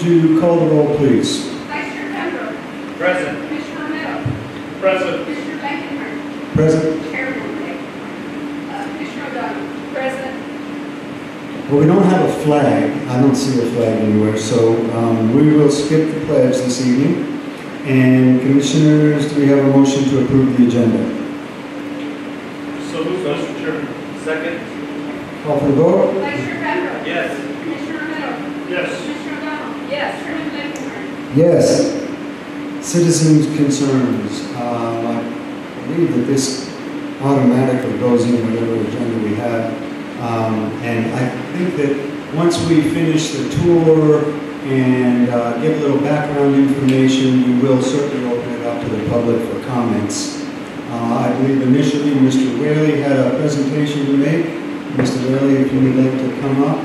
Could you call the roll, please? Vice Chair Pembroke. Present. Commissioner Romero. Present. Commissioner Blankenhorn. Present. Chairman Ray. Uh, Commissioner O'Donnell. Present. Well, we don't have a flag. I don't see a flag anywhere, so um, we will skip the pledge this evening. And commissioners, do we have a motion to approve the agenda? So moved, Mr. Chairman. Second. Call for the vote? Vice Chair Pembroke. Yes. Commissioner Romero. Yes. Commissioner O'Donnell. Yes. Chairman Blankenhorn. Yes. Citizens' concerns. Um, I believe that this automatically goes in whatever agenda we have. Um, and I think that once we finish the tour and uh, give a little background information, we will certainly open it up to the public for comments. Uh, I believe initially Mr. Whaley had a presentation to make. Mr. Whaley, if you would like to come up.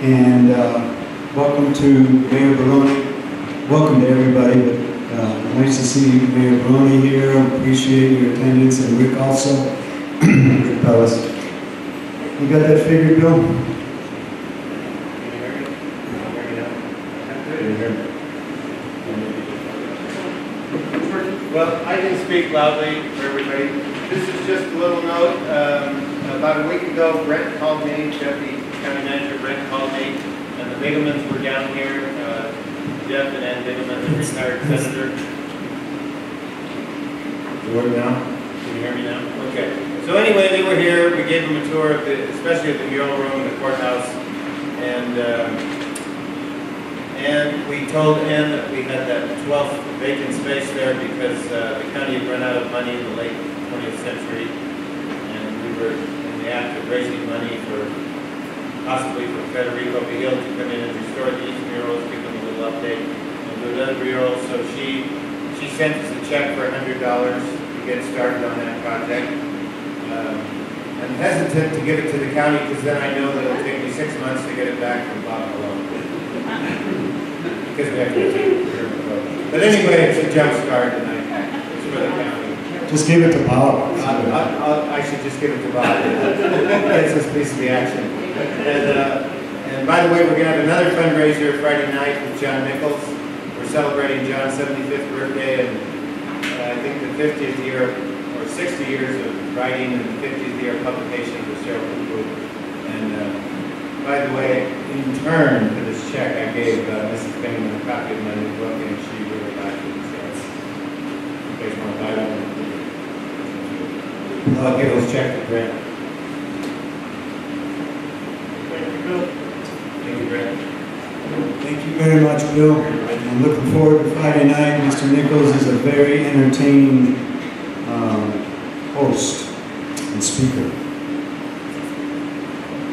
And uh, welcome to Mayor Barrone. Welcome to everybody. But, uh, nice to see Mayor Barrone here. Appreciate your attendance and Rick also. Rick Pellis. You got that figured, Bill? Well, I can speak loudly for everybody. This is just a little note. Um, about a week ago, Brent called me, Deputy County Manager Brent called me, and the Bingamans were down here. Uh, Jeff and Ann Bingaman, the retired senator. You hear me now? Can you hear me now? Okay. So anyway, they were here. We gave them a tour, of the, especially of the mural room, the courthouse, and um, and we told Ann that we had that 12th vacant space there because uh, the county had run out of money in the late 20th century, and we were in the act of raising money for possibly for Federico Vigil to come in and restore these murals, a little update, and do another mural. So she she sent us a check for $100 to get started on that project. Um, I'm hesitant to give it to the county because then I know that it'll take me six months to get it back from Bob Malone. Because we have to take it But anyway, it's a jump start and I, it's for the county. Just give it to Bob. I, I, I should just give it to Bob. Gets his piece of the action. And, uh, and by the way, we're gonna have another fundraiser Friday night with John Nichols. We're celebrating John's 75th birthday and uh, I think the 50th year or 60 years of writing and the 50th year of publication of the Cheryl Book. And uh, by the way, in turn for this check, I gave uh, Mrs. Bingham a copy of my new book and she really liked it. So you guys want to buy one? I'll give check to Brent. Thank you, Bill. Thank you, Brent. Thank you very much, Bill. I'm looking forward to Friday night. Mr. Nichols is a very entertaining um, host and speaker.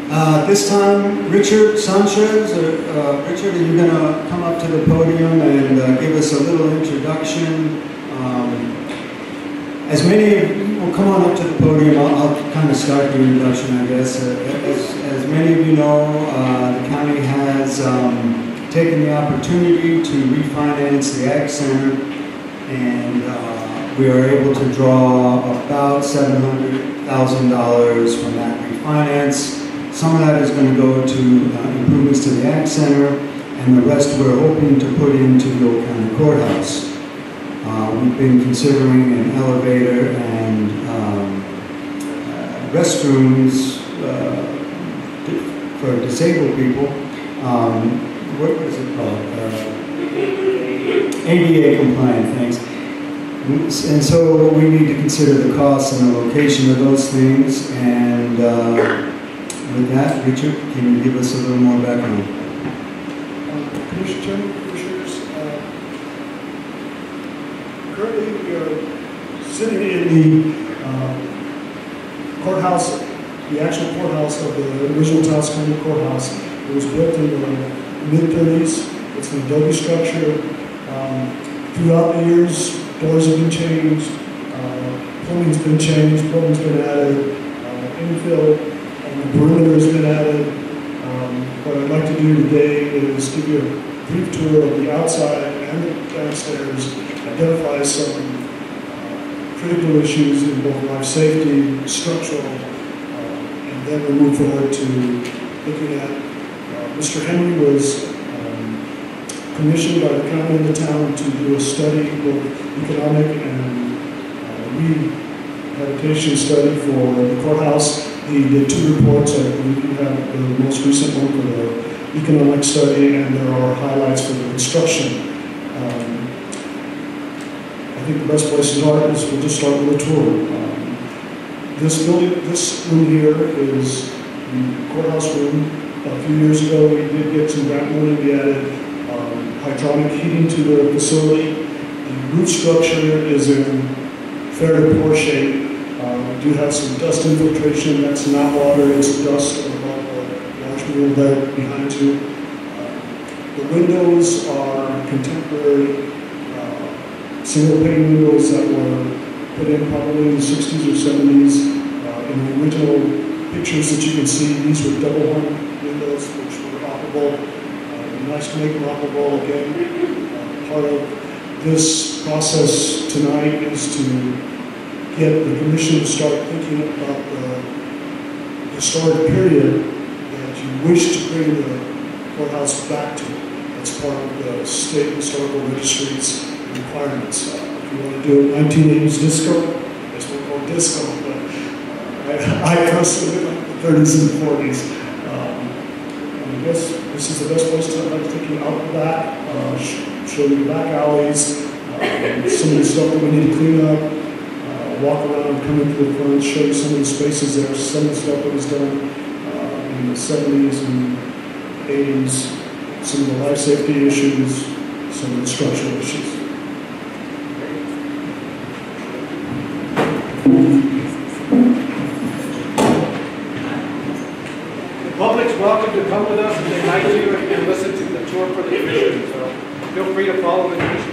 Uh, this time, Richard Sanchez, uh, uh, Richard, are you going to come up to the podium and uh, give us a little introduction? Um, as many of you, well, come on up to the podium. I'll, I'll kind of start the introduction, I guess. Uh, as, as many of you know, uh, the county has um, taken the opportunity to refinance the Ag Center, and uh, we are able to draw about $700,000 from that refinance. Some of that is going to go to uh, improvements to the Ag Center, and the rest we're hoping to put into the Old County Courthouse. Uh, we've been considering an elevator and um, restrooms uh, for disabled people. Um, what is it called? Uh, ADA compliant things. And so we need to consider the cost and the location of those things. And uh, with that, Richard, can you give us a little more background? Uh, Commissioners, uh, currently we are sitting in the uh, courthouse, the actual courthouse of the original Taos County Courthouse. It was built in the mid-thirties. It's an adobe structure. Um, Throughout the years, doors have been changed, uh, plumbing's been changed, plumbing's been added, uh, infill, and the perimeter has been added. Um, What I'd like to do today is give you a brief tour of the outside and the downstairs, identify some uh, critical issues in both life safety, structural, uh, and then we move forward to looking at, Mr. Henry was um, commissioned by the county and the town to do a study, both economic and uh, rehabilitation study for the courthouse. He did two reports, you have the most recent one for the economic study, and there are highlights for the construction. Um, I think the best place to start is we'll just start with a tour. Um, This building, this room here is the courthouse room. A few years ago, we did get some grant money, we added um, hydronic heating to the facility. The roof structure is in fairly poor shape. Uh, We do have some dust infiltration, that's not water, it's dust the large mural there behind you. Uh, The windows are contemporary, uh, single pane windows that were put in probably in the 60s or 70s. Uh, In the original pictures that you can see, these were double hung operable. Uh, Nice to make them operable again. Uh, Part of this process tonight is to get the commission to start thinking about the historic period that you wish to bring the courthouse back to. That's part of the state historical registry's requirements. Uh, If you want to do a 1980s disco, that's what we call disco, but uh, I I personally like the 30s and 40s. Um, I guess this is the best place to, take you out the back, uh, show you the back alleys, uh, some of the stuff that we need to clean up, uh, walk around, come into the front, show you some of the spaces there, some of the stuff that was done uh, in the 70s and 80s, some of the life safety issues, some of the structural issues. The public's welcome to come with us if they'd like to and listen to the tour for the commission, so feel free to follow the commissioners.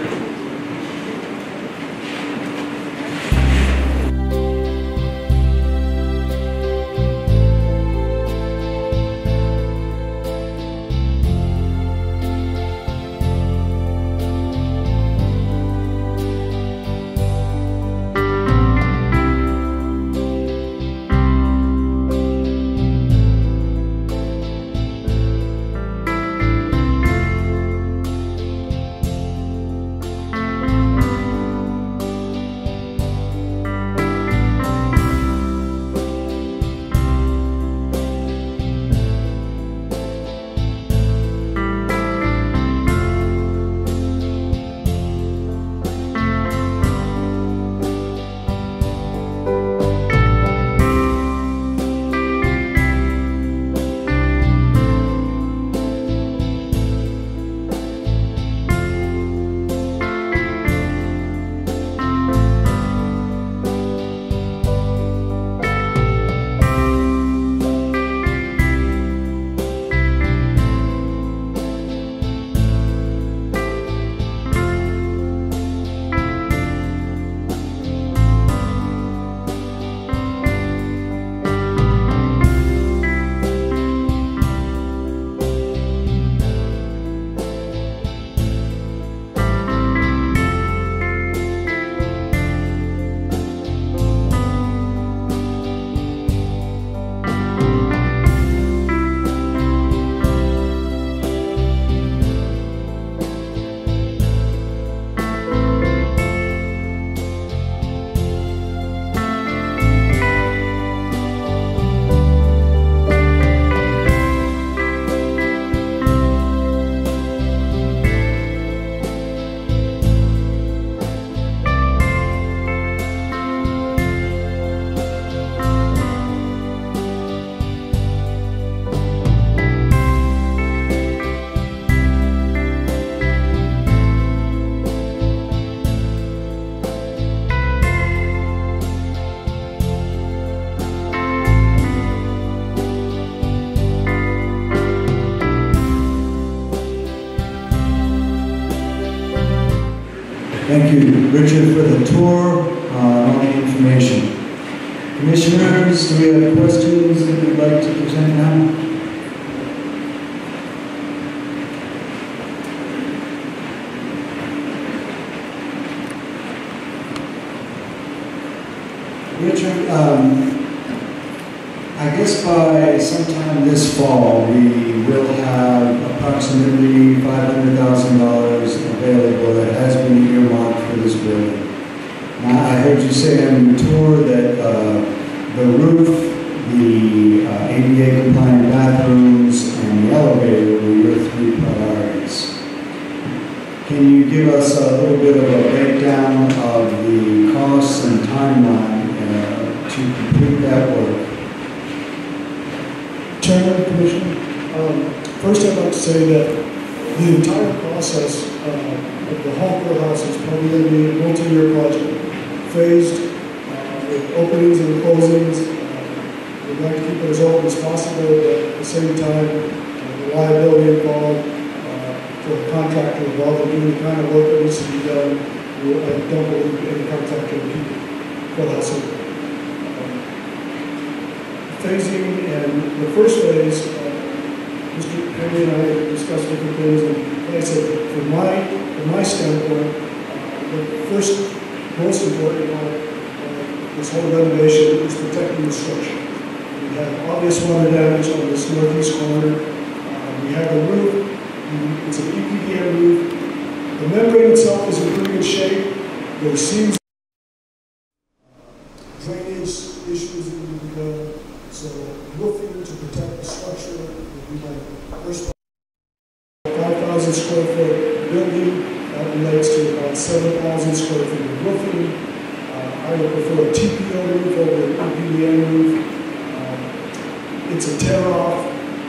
Richard, for the tour, uh, all the information. Commissioners, do we have Chairman, Commissioner, um, first I'd like to say that the entire process uh, of the whole courthouse is probably going to be a multi-year project, phased uh, with openings and closings. Uh, We'd like to keep it as open as possible, but at the same time, uh, the liability involved uh, for the contractor involved in doing the kind of work that needs to be done, I don't believe any contractor would keep the courthouse open. Phasing, and the first phase, uh, Mr. Henry and I discussed different things, and like I said, from my, from my standpoint, uh, the first, most important part of this whole renovation is protecting the structure. We have obvious water damage on this northeast corner. Uh, We have a roof, it's an EPDM roof. The membrane itself is in pretty good shape. There seems drainage issues that need to be done. So roofing to protect the structure would be my first. Five thousand square foot building, that relates to about seven thousand square feet of roofing. Uh, I would prefer a TPO roof over an EPDM roof. Um, It's a tear off,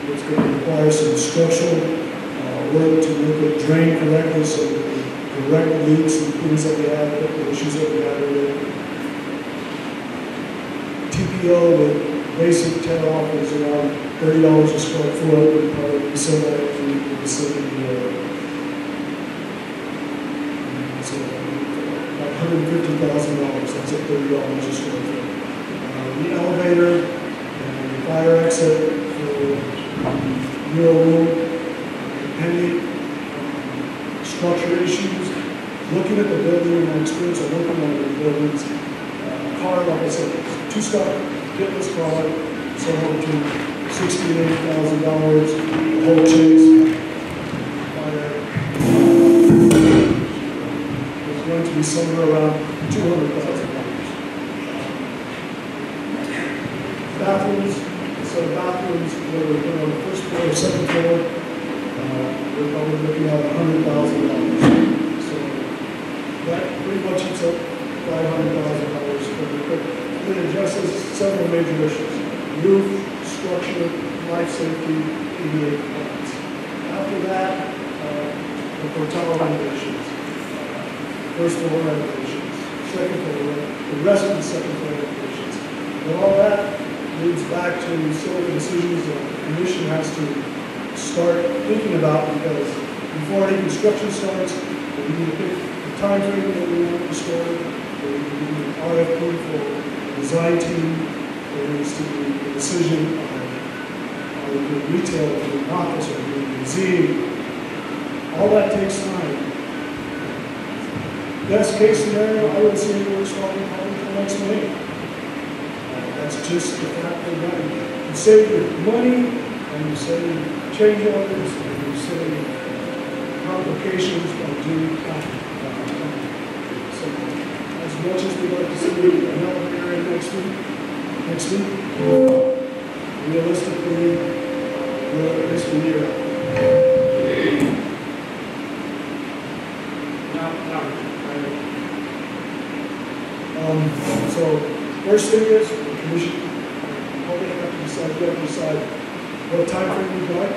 it's going to require some structural uh, work to make it drain correctly so that the correct leaks and things that we have, the issues that we have with it. TPO with basic tear off is around thirty dollars a square foot, we probably be similar to the vicinity of. So, about hundred fifty thousand dollars, that's at thirty dollars a square foot. Uh, the elevator and the fire exit for the mural room, on structure issues, looking at the building, my experience of working on the buildings, uh, car, like I said, hitless car, somewhere between sixty and eighty thousand dollars, whole chase. fire, It's going to be somewhere around two hundred thousand dollars. Bathrooms, so bathrooms, we're on the first floor or second floor, uh, we're probably looking at hundred thousand dollars. So that pretty much eats up five hundred thousand dollars for the equipment. It addresses several major issues, roof, structure, life safety, ADA compliance. After that, uh, the hotel renovations, first floor renovations, second floor, the rest of the second floor renovations. And all that leads back to some of decisions that the commission has to start thinking about because before any construction starts, we need to pick the time frame that we want to start, we need an RFP for design team, there needs to be a decision on we doing retail, we doing office, we doing museum. All that takes time. Best case scenario, I would say we're starting probably for next May. Uh, That's just the fact of that. You save your money, and you save change orders, and you save complications by doing time. So, as much as we'd like to see another next week, next week, realistically, we're at least a year. Now, now, Um, so, first thing is, the commission, what we have to decide, we have to decide what timeframe we'd like.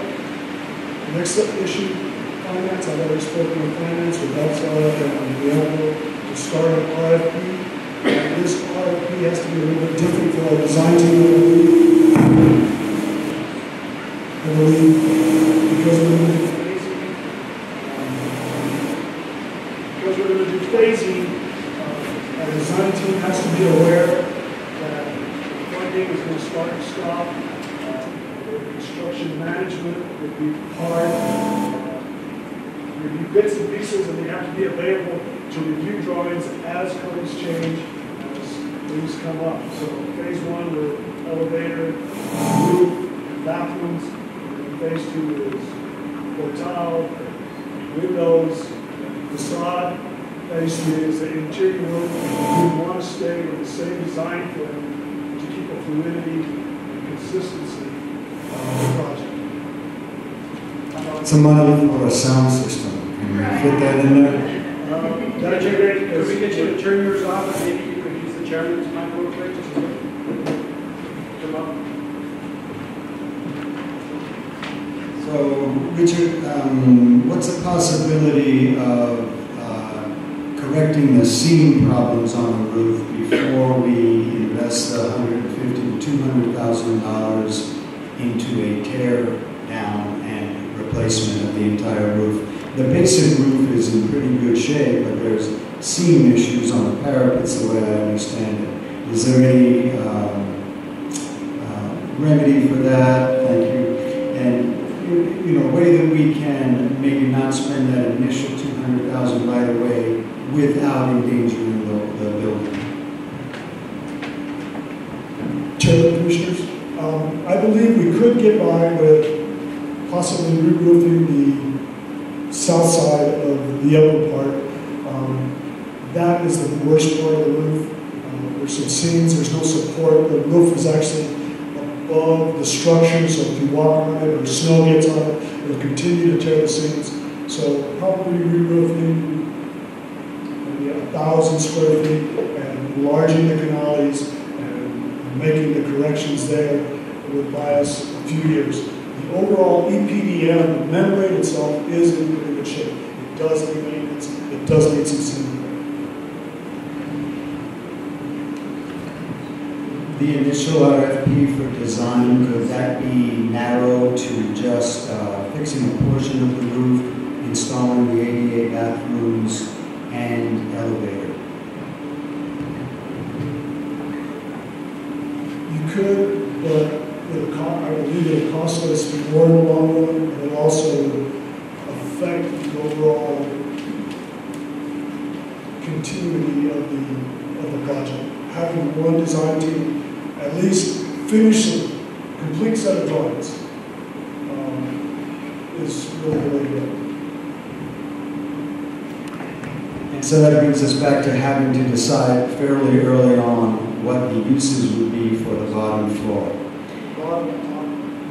The Next issue, finance, I've already spoken with finance, with Elsa, and the available to start an RFP. This RFP has to be a little bit different for our design team, I believe. I believe, because we're going to do phasing. Because we're going to do phasing, uh, our design team has to be aware that funding is going to start and stop. Uh, Construction management would be hard. Review bits and pieces, and they have to be available to review drawings as codes change, as the these come up. So phase one with elevator, roof, and bathrooms. And Phase two is hotel, windows, facade. Phase three is the interior roof. We want to stay with the same design plan to keep a fluidity and consistency of the project. It's a money for a sound system. Can you fit that in there? Um, Could that you- generates- could we get you to turn yours off, and maybe you could use the chairman's mic real quick, just to come up? So, Richard, um, what's the possibility of uh, correcting the seam problems on the roof before we invest the 150 to 200,000 dollars into a tear down and replacement of the entire roof? The basic roof is in pretty good shape, but there's seam issues on the parapets, the way I understand it. Is there any um, uh, remedy for that? Thank you. And you know, a way that we can maybe not spend that initial two hundred thousand right away without endangering the, the building. Chairman Commissioners, um, I believe we could get by with possibly re-roofing the south side of the upper part. Um, That is the worst part of the roof. Uh, There's some seams, there's no support. The roof is actually above the structure, so if you walk on it or snow gets on it, it'll continue to tear the seams. So probably re-roofing maybe a thousand square feet and enlarging the canales and making the corrections there would buy us a few years. The overall EPDM, membrane itself is in pretty good shape. It does need maintenance, it does need some sealing. The initial RFP for design, could that be narrowed to just uh, fixing a portion of the roof, installing the ADA bathrooms and elevator? You could, but co I believe it'll cost us more in the long run, and it'll also affect the overall continuity of the, of the project. Having one design team at least finish a complete set of drawings um, is really, really good. And so that brings us back to having to decide fairly early on what the uses would be for the bottom floor. Bottom,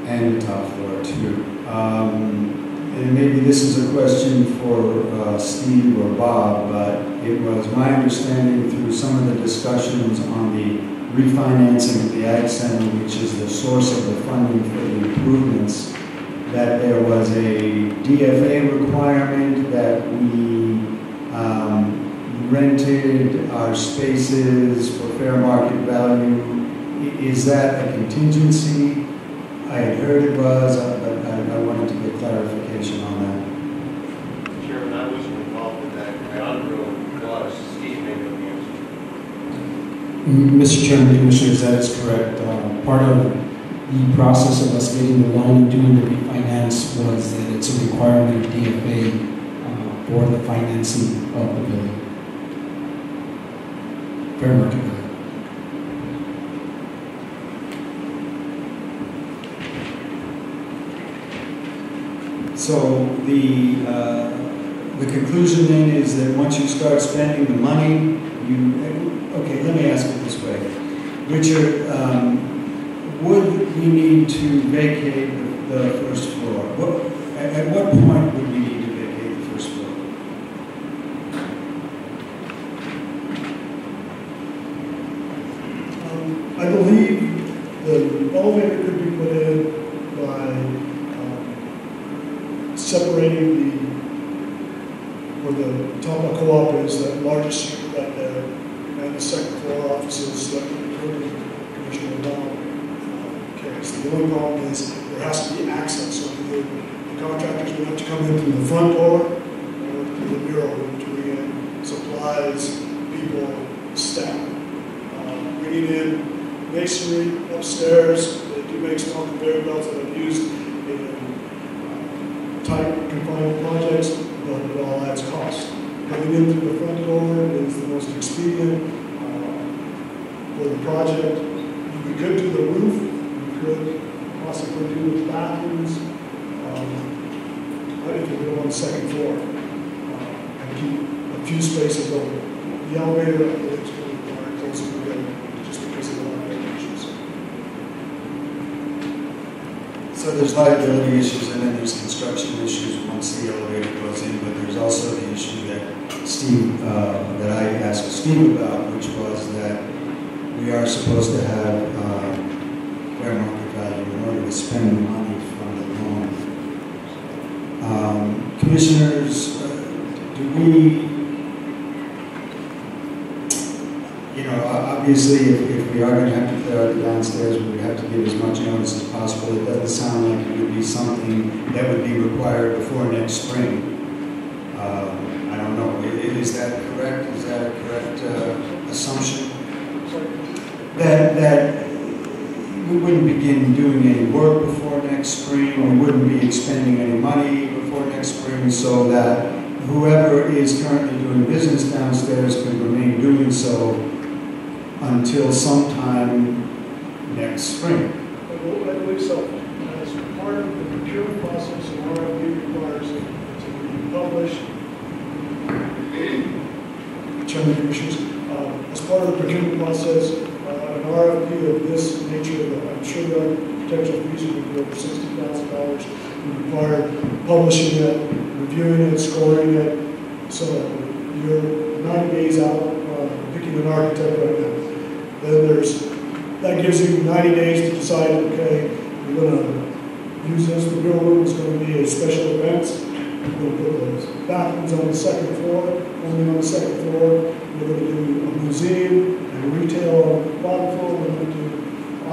And the top floor too. Um, And maybe this is a question for uh, Steve or Bob, but it was my understanding through some of the discussions on the refinancing the Ag Center, which is the source of the funding for the improvements, that there was a DFA requirement that we um, rented our spaces for fair market value. Is that a contingency? I had heard it was, but I I wanted to get clarification on that. Chairman, I wasn't involved in that. I ought to know, was, Steve may know the answer. Mr. Chairman, the Commissioners, that is correct. Uh, Part of the process of us getting the loan and doing the refinance was that it's a requirement of DFA uh, for the financing of the building. Fair market value. So the, uh, the conclusion then is that once you start spending the money, you, okay, let me ask. Richard, um, would we need to vacate the first floor? What, at, at what point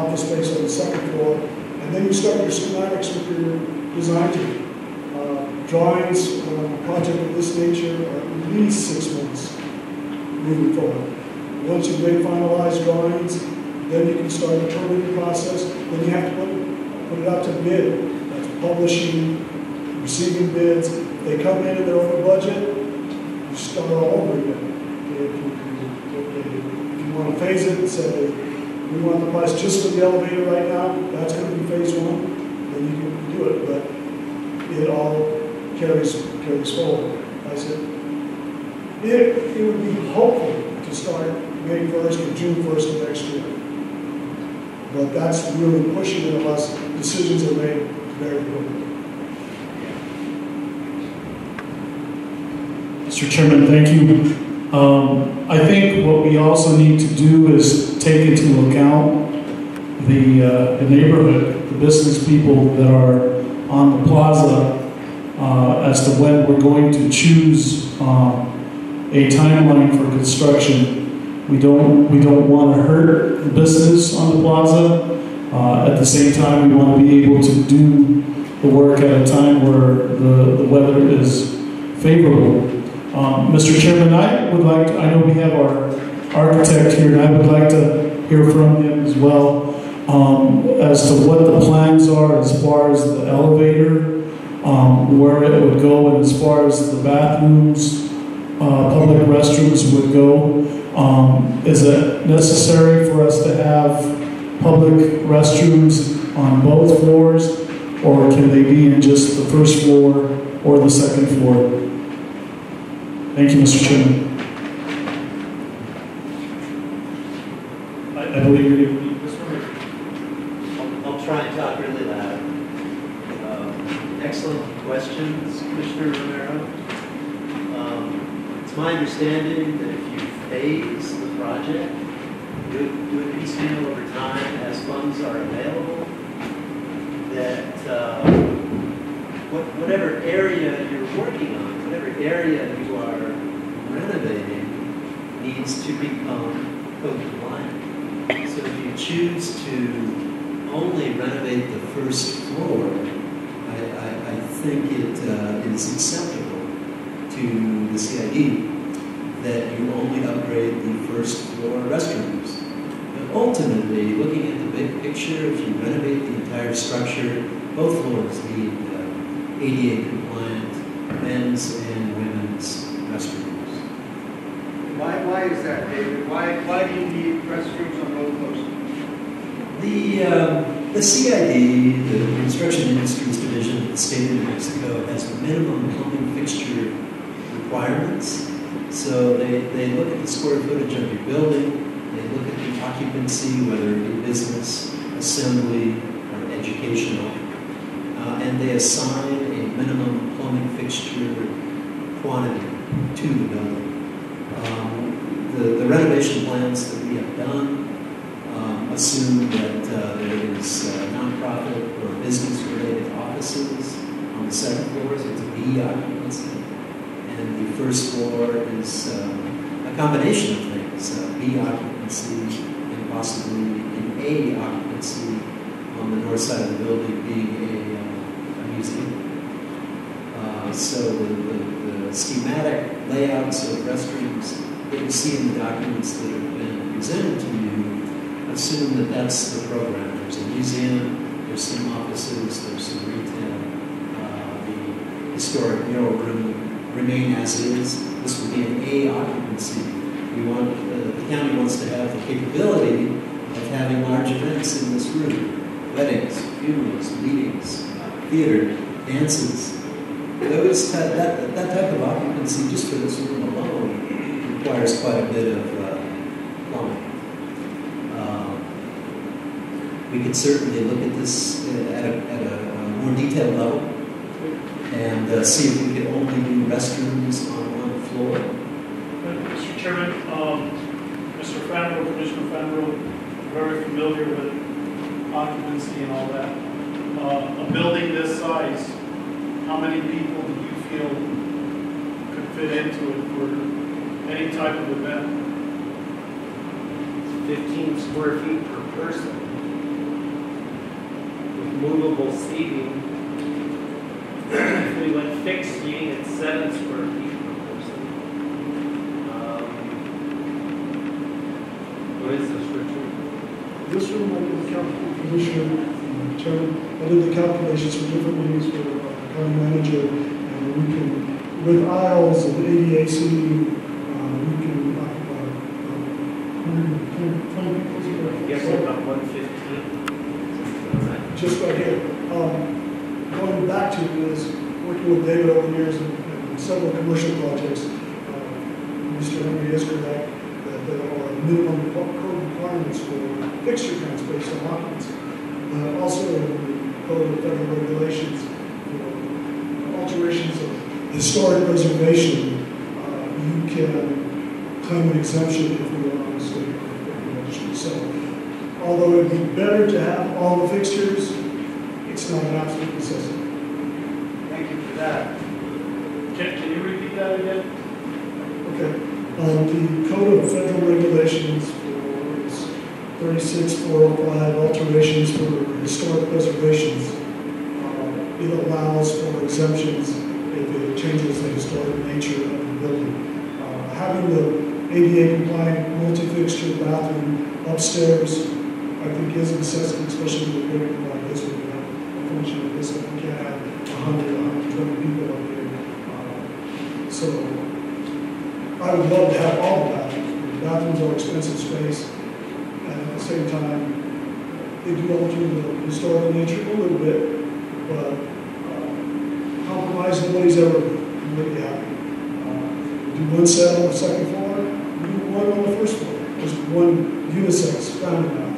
office space on the second floor. And then you start your schematics with your design team. Uh, Drawings on a project of this nature are at least six months moving forward. Once you've made finalized drawings, then you can start the permitting process, then you have to put, put it out to bid. That's publishing, receiving bids. If they come in and they're over budget, you start all over again. If you, if you want to phase it say, we want the price just for the elevator right now, that's going to be phase one, then you can do it, but it all carries, carries forward. I said, it, it would be helpful to start May 1st or June 1st of next year. But that's really pushing it unless decisions are made very quickly. Mr. Chairman, thank you. Um, I think what we also need to do is take into account the, uh, the neighborhood, the business people that are on the plaza uh, as to when we're going to choose um, a timeline for construction. We don't, we don't want to hurt the business on the plaza. Uh, At the same time, we want to be able to do the work at a time where the, the weather is favorable. Um, Mr. Chairman, I would like, to- I know we have our architect here, and I would like to hear from him as well um, as to what the plans are as far as the elevator, um, where it would go, and as far as the bathrooms, uh, public restrooms would go. Um, Is it necessary for us to have public restrooms on both floors, or can they be in just the first floor or the second floor? Thank you, Mr. Chairman. I believe you're going to be, I'll I'll try and talk really loud. Um, Excellent questions, Commissioner Romero. Um, It's my understanding that if you phase the project, do it, do it piecemeal over time as funds are available, that uh, what- whatever area you're working on, whatever area you are renovating needs to become code compliant. So if you choose to only renovate the first floor, I, I, I think it uh, is acceptable to the CID that you only upgrade the first floor restrooms. But ultimately, looking at the big picture, if you renovate the entire structure, both floors need uh, ADA compliant men's and women's restrooms. Why, is that, David? Why, why do you need restrooms on both floors? The, um, the CID, the Construction Industries Division of the State of New Mexico, has minimum plumbing fixture requirements. So they, they look at the square footage of your building, they look at the occupancy, whether it be business, assembly, or educational, uh, and they assign a minimum plumbing fixture quantity to the building. Um, the, the renovation plans that we have done um, assume that uh, there is uh, nonprofit or business-related offices on the second floor, so it's a B occupancy. And the first floor is um, a combination of things, uh, B occupancy and possibly an A occupancy on the north side of the building being a, uh, a museum. Uh, so the, the, the schematic layouts of restrooms you see in the documents that have been presented to you assume that that's the program. There's a museum, there's some offices, there's some retail. Uh, the historic mural room remain as is. This would be an A occupancy. We want, uh, the county wants to have the capability of having large events in this room. Weddings, funerals, meetings, theater, dances. Those, that, that, that type of occupancy just for this room alone requires quite a bit of uh, plumbing. Um, we could certainly look at this at a, at a uh, more detailed level and uh, see if we could only do restrooms on one floor. Mr. Chairman, um, Mr. Fannell, Commissioner Fannell, very familiar with occupancy and all that. Uh, A building this size, how many people do you feel could fit into it for any type of event? 15 square feet per person with movable seating. We went fixed seating, it's seven square feet per person. Um, What is this, Richard? This room, I did the calculation, Commissioner, uh, I did the calculations for different meetings for county manager, and we can, with aisles and ADA seating, uh, we can, uh, uh, uh, guess about 115. just right here. Um, Going back to is working with David over the years in several commercial projects. uh, Mr. Henry is correct that there are minimum code requirements for fixture counts based on occupancy. But also in the code of federal regulations, you know, alterations of historic preservation, uh, you can claim an exemption if you are on the state. So although it'd be better to have all the fixtures, it's not an absolute necessity. Thank you for that. Can, can you repeat that again? Okay. Um, the Code of Federal Regulations for its 36405 alterations for historic preservations, uh, it allows for exemptions if it changes the historic nature of the building. Uh, having the ADA compliant multi-fixture bathroom upstairs, I think is a necessity, especially with a building like this one. We have, Unfortunately, this we can't have 100, 120 people up here. Uh, So I would love to have all the bathrooms. Bathrooms are expensive space, and at the same time, they do alter the historical nature a little bit, but uh, compromise, nobody's ever really happy. Uh, Do one set on the second floor, one on the first floor. There's one unisex bathroom.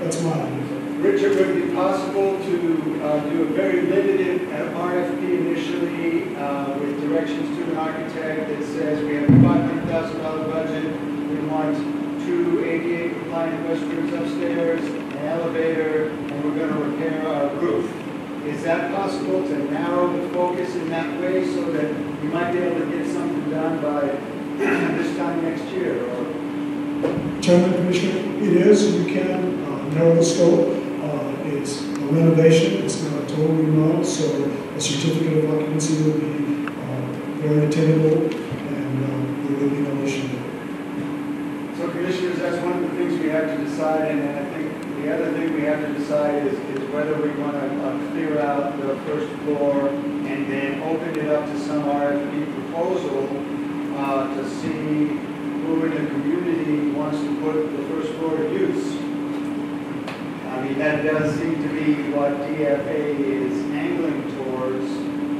Uh, That's my idea. Richard, would it be possible to uh, do a very limited RFP initially uh, with directions to an architect that says we have a $500,000 budget, we want two ADA compliant restrooms upstairs, an elevator, and we're going to repair our roof. Is that possible to narrow the focus in that way so that we might be able to get something done by this time next year? Or Chairman, Commissioner, it is, you can uh, narrow the scope. Uh, It's a renovation, it's not a total remodel, so a certificate of occupancy will be uh, very attainable, and um, there will be no issue there. So commissioners, that's one of the things we have to decide, and then I think the other thing we have to decide is, is whether we want to clear out the first floor and then open it up to some RFP proposal uh, to see who in the community wants to put the first floor to use. I mean, that does seem to be what DFA is angling towards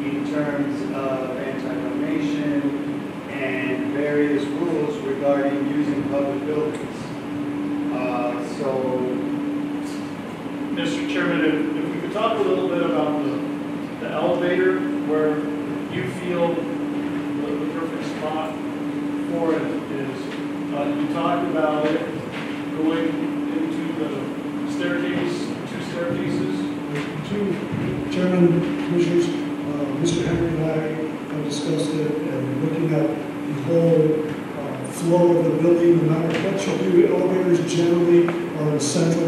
in terms of anti-donation and various rules regarding using public buildings. Uh, So, Mr. Chairman, if, if we could talk a little bit about the elevator, where you feel the, the perfect spot for it is, uh, you talked about it going into the staircase, two staircases. Two, Chairman, Commissioners, uh, Mr. Henry and I have discussed it and looking at the whole uh, flow of the building, what you do, elevators generally are in central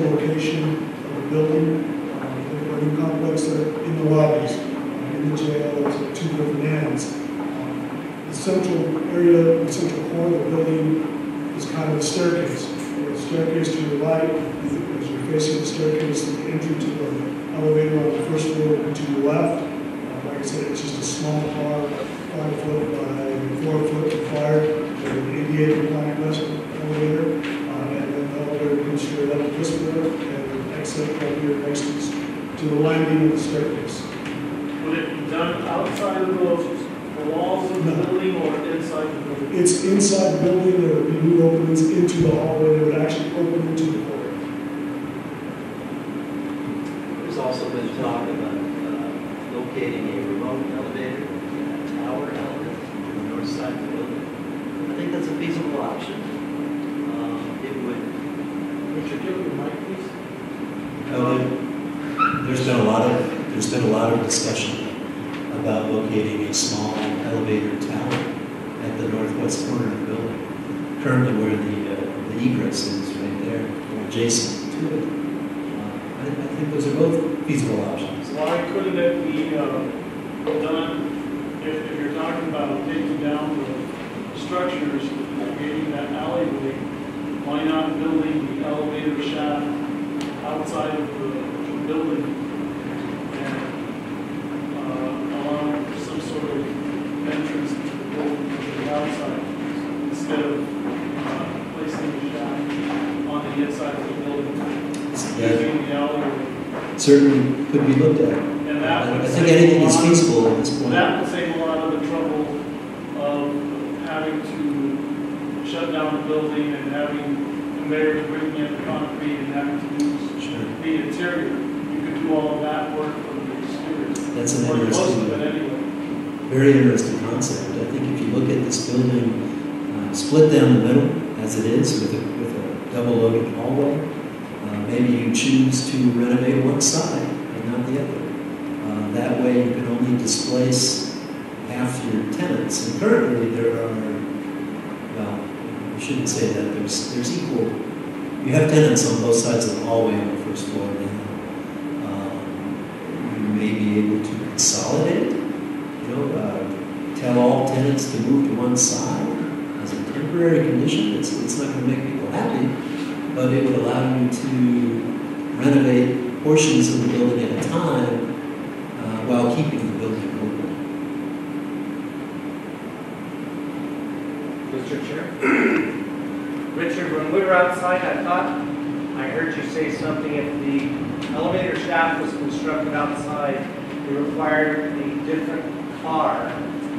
side as a temporary condition. It's, it's not going to make people happy, but it would allow you to renovate portions of the building at a time uh, while keeping the building open. Mr. Chair? Richard, when we were outside, I thought I heard you say something, if the elevator shaft was constructed outside, it required a different car,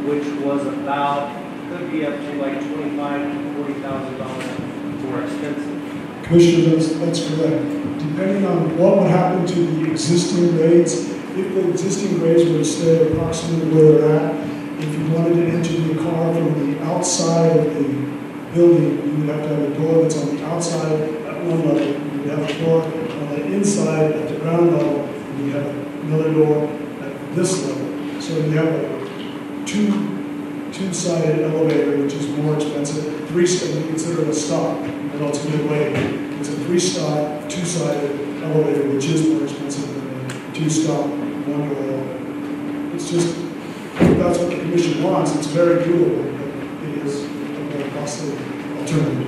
which was about, could be up to like twenty-five to forty thousand dollars more expensive. Commissioner, that's, that's correct. Depending on what would happen to the existing grades, if the existing grades were to stay approximately where they're at, if you wanted to enter the car from the outside of the building, you would have to have a door that's on the outside at one level. You would have a door on the inside at the ground level, and you have another door at this level. So you have a two, two-sided elevator, which is more expensive. Three, we consider it a stop, and it's midway. It's a three-stop, two-sided elevator, which is more expensive than a two-stop, one-door elevator. It's just, that's what the commission wants, it's very doable, but it is a more costly alternative.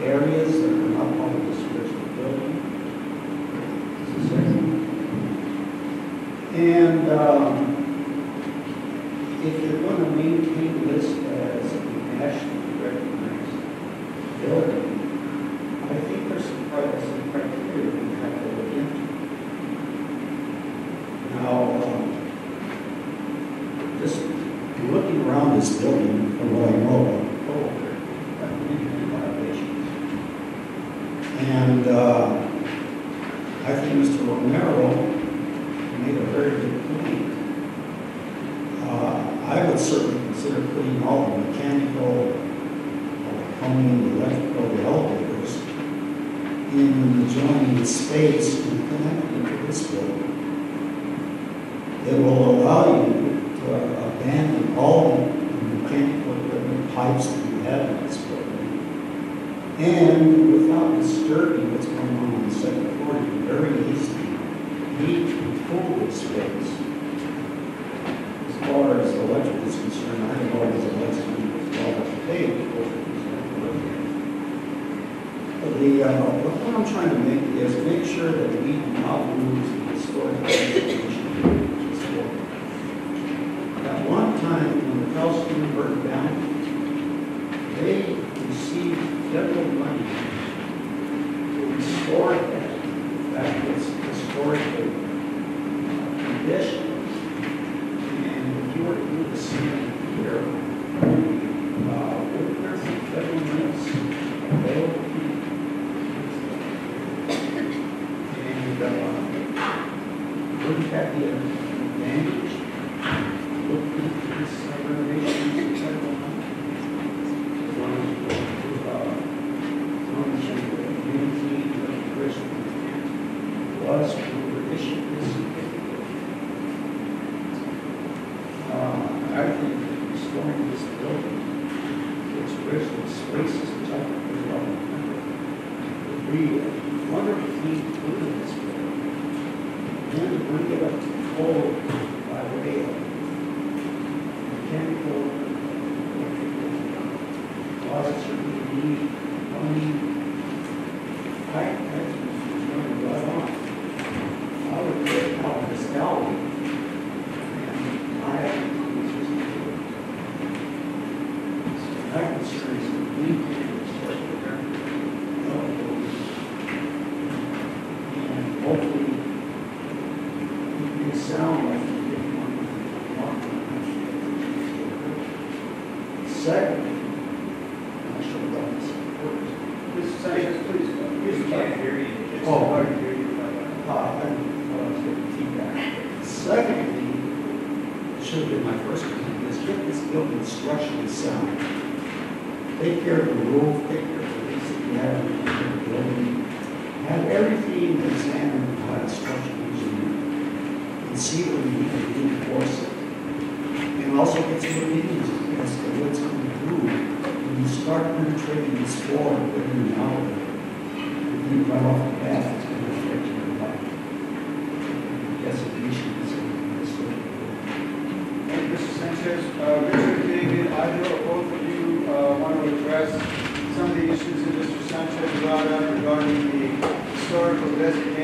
areas that are not part of the spiritual building. And um, if you're going to maintain this as a national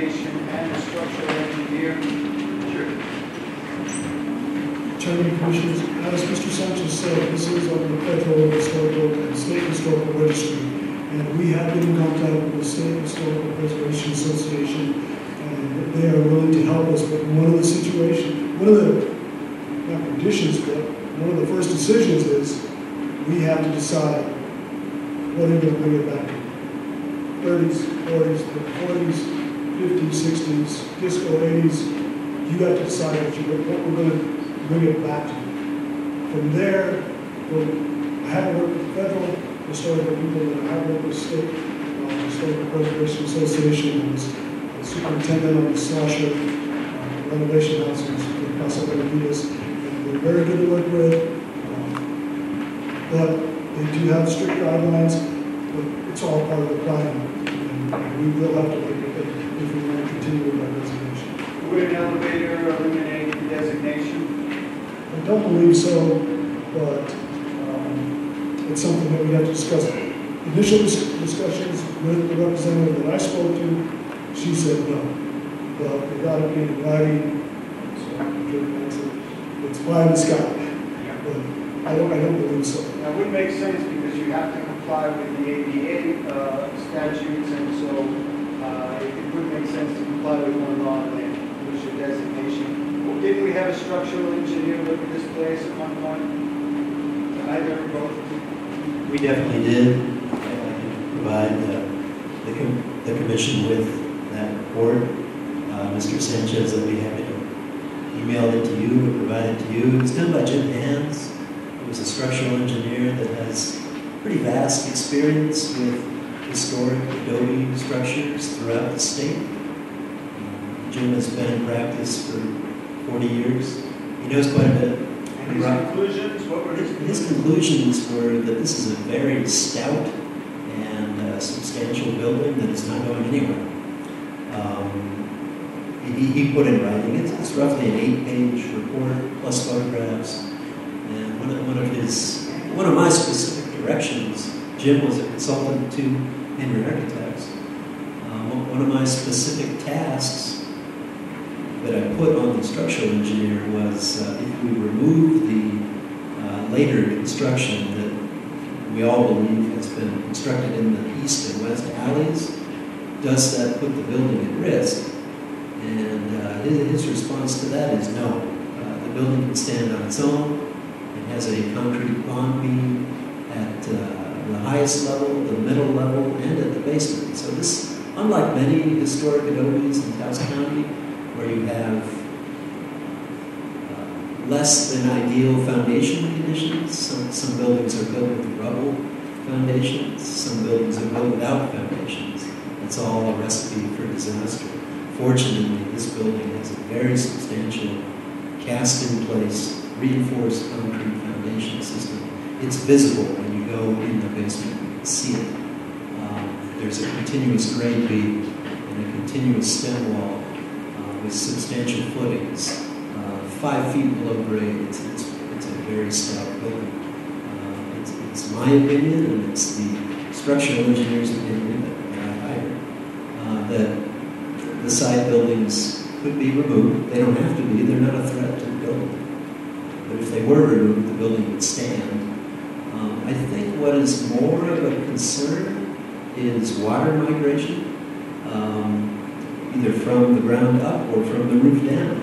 designation and the structural engineer? Chairman Commissioners, as Mr. Sanchez said, this is on the federal historical and state historical registry. And we have been in contact with the State Historical Preservation Association, and they are willing to help us. But one of the situations, one of the, not conditions, but one of the first decisions is we have to decide what are going to bring it back 30s, 40s, 40s, 50s, 60s, disco 80s. You got to decide what, you, what we're going to bring it back to. From there, we'll, I have worked with federal historical people, and I have worked with state uh, historical preservation association, and the superintendent of the slasher uh, renovation houses in Casa Benavides. And they're very good to work with, um, but they do have strict guidelines, but it's all part of the planning. And we will have to look it if we want to continue with our designation. Would an elevator eliminate the designation? I don't believe so, but um, it's something that we have to discuss. Initial discussions with the representative that I spoke to, she said no. But we got to be in writing, so I'm giving an answer. It's pie in the sky. But I don't, I don't believe so. That would make sense because you have to comply with the ADA uh, statutes, and uh, it would make sense to comply with one law and then lose your designation. Well, Didn't we have a structural engineer look at this place at one point? Either or both? We definitely did. I can provide the, the com- the commission with that report. Uh, Mr. Sanchez, I'd be happy to email it to you or provide it to you. It's done by Jim Hands, who's a structural engineer that has pretty vast experience with historic adobe structures throughout the state. Jim has been in practice for 40 years. He knows quite a bit. And his Right. conclusions, what were his? His conclusions were that this is a very stout and uh, substantial building that is not going anywhere. Um, he, he put in writing, it's, it's roughly an eight-page report plus photographs. And one of, one of his, one of my specific directions, Jim was a consultant to Henry Architects. Uh, one- of my specific tasks that I put on the structural engineer was uh, if we remove the uh, later construction that we all believe has been constructed in the east and west alleys, does that put the building at risk? And uh, his, his response to that is no. Uh, the building can stand on its own. It has a concrete bond beam at uh, the highest level, the middle level, and at the basement. So this, unlike many historic adobes in Taos County, where you have uh, less than ideal foundation conditions. Some, some buildings are built with rubble foundations, some buildings are built without foundations. That's all a recipe for disaster. Fortunately, this building has a very substantial cast in place, reinforced concrete foundation system. It's visible go in the basement, you can see it. Um, there's a continuous grade beam and a continuous stem wall uh, with substantial footings. Uh, five feet below grade, it's, it's, it's a very stout building. Uh, it's, it's my opinion, and it's the structural engineer's opinion that, that I hired, uh, that the side buildings could be removed. They don't have to be, they're not a threat to the building. But if they were removed, the building would stand. What is more of a concern is water migration. Um, either from the ground up or from the roof down.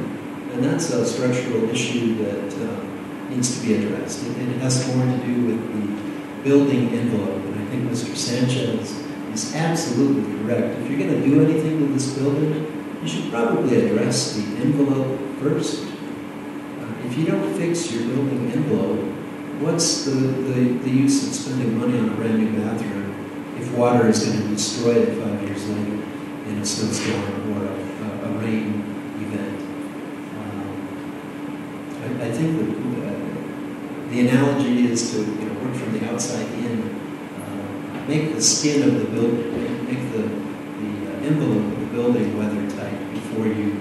And that's a structural issue that uh, needs to be addressed. It, it has more to do with the building envelope, and I think Mr. Sanchez is absolutely correct. If you're going to do anything with this building, you should probably address the envelope first. Uh, if you don't fix your building envelope, what's the, the, the use of spending money on a brand new bathroom if water is going to destroy it five years later in a snowstorm or a, a, a rain event? Um, I, I think that uh, the analogy is to you know, work from the outside in, uh, make the skin of the building, make, the, the uh, envelope of the building weather tight before you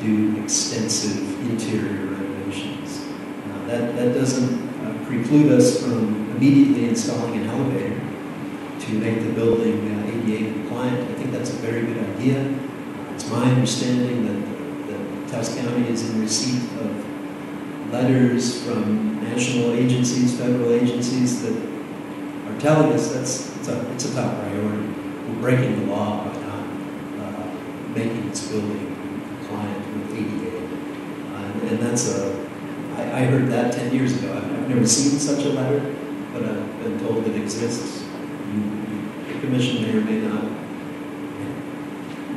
do extensive interior renovations. Uh, that, that doesn't uh, preclude us from immediately installing an elevator to make the building uh, ADA compliant. I think that's a very good idea. It's my understanding that, that Taos County is in receipt of letters from national agencies, federal agencies that are telling us that's it's a, it's a top priority. We're breaking the law by not uh, making this building compliant with ADA. Uh, and that's a, I, I heard that 10 years ago. I've, never seen such a letter, but I've been told it exists. The commission may or may not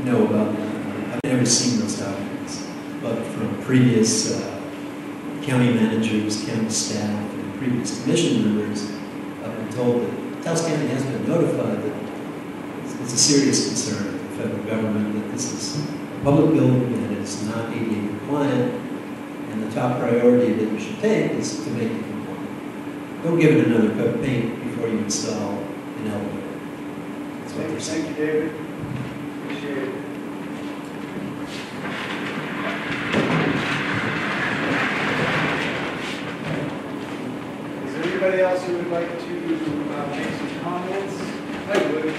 know about that. I've never seen those documents, but from previous uh, county managers, county staff, and previous commission members, I've been told that Taos County has been notified that it's, a serious concern of the federal government that this is a public building and it's not ADA compliant, and the top priority that you should take is to make it compliant. Don't give it another coat of paint before you install an elevator. That's what they're saying. Thank you, David. Appreciate it. Is there anybody else who would like to uh, make some comments? I would.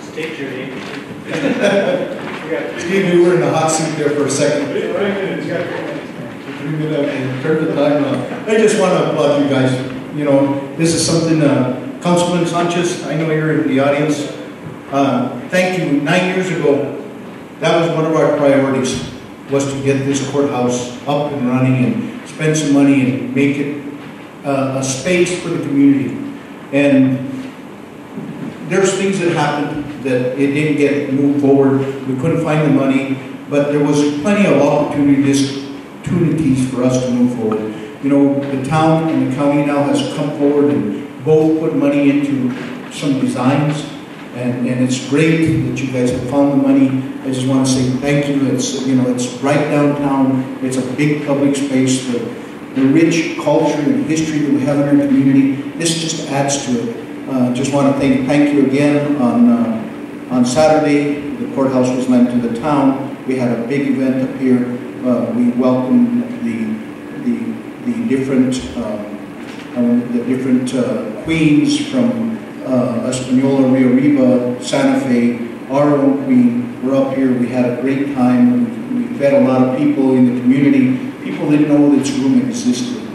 State your name. Steve, you were in the hot seat there for a second. Turn the time on. I just want to applaud you guys. You know, this is something, uh, Councilman Sanchez, I know you're in the audience. Uh, thank you. Nine years ago, that was one of our priorities, was to get this courthouse up and running and spend some money and make it uh, a space for the community. And there's things that happened that it didn't get moved forward. We couldn't find the money, but there was plenty of opportunities opportunities for us to move forward. You know, the town and the county now has come forward and both put money into some designs, and, and it's great that you guys have found the money. I just want to say thank you. It's, you know, it's right downtown. It's a big public space. The, the rich culture and history that we have in our community, this just adds to it. Uh, just want to thank, thank you again on, uh, on Saturday. The courthouse was lent to the town. We had a big event up here. Uh, we welcome the, the, the different, um, um, the different uh, queens from uh, Espanola, Rio Arriba, Santa Fe, our own queen. We're up here. We had a great time. We, we fed a lot of people in the community. People didn't know this room existed.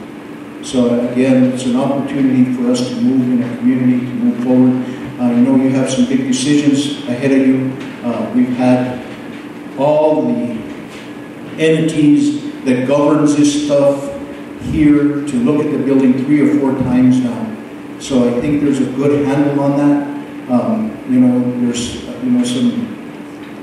So again, it's an opportunity for us to move in a community, to move forward. I know you have some big decisions ahead of you. Uh, we've had all the entities that governs this stuff here to look at the building three or four times now. So I think there's a good handle on that. Um, you know, there's you know some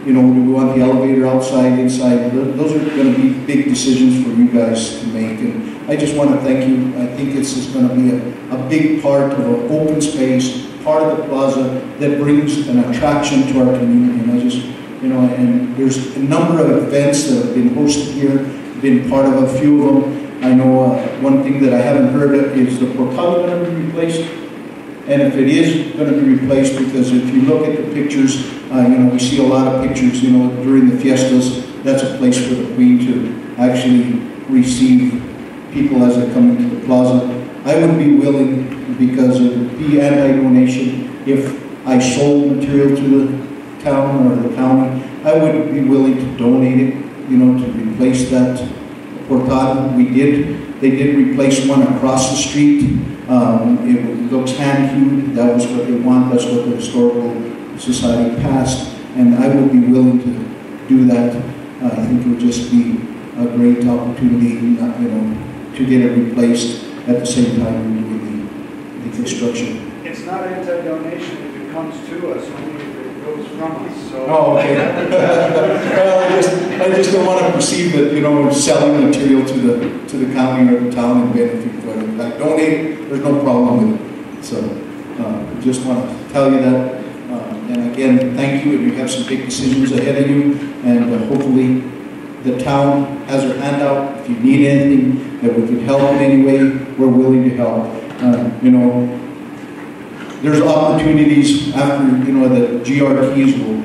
you know, do we want the elevator outside, inside? Those are going to be big decisions for you guys to make. And I just want to thank you. I think this is going to be a, a big part of an open space, part of the plaza that brings an attraction to our community. And I just, you know, and there's a number of events that have been hosted here, been part of a few of them. I know uh, one thing that I haven't heard of is the portal going to be replaced? And if it is going to be replaced, because if you look at the pictures, uh, you know, we see a lot of pictures, you know, during the fiestas, that's a place for the queen to actually receive people as they come into the plaza. I would be willing, because it would be anti-donation, if I sold material to the town or the county, I would be willing to donate it, you know, to replace that portada. We did, they did replace one across the street. Um, it looks hand-hewed, that was what they want, that's what the Historical Society passed, and I would be willing to do that. uh, I think it would just be a great opportunity, not, you know, to get it replaced at the same time we're doing the, the construction. It's not anti-donation if it comes to us, goes from us, so. Oh, okay. Well, I just, I just don't want to perceive that, you know, selling material to the, to the county or the town and benefit from it. Like donate, there's no problem with it. So, uh, just want to tell you that. Uh, And again, thank you, and you have some big decisions ahead of you, and uh, hopefully the town has her hand out. If you need anything, that we can help in any way, we're willing to help. Uh, You know, there's opportunities after, you know, the GRTs will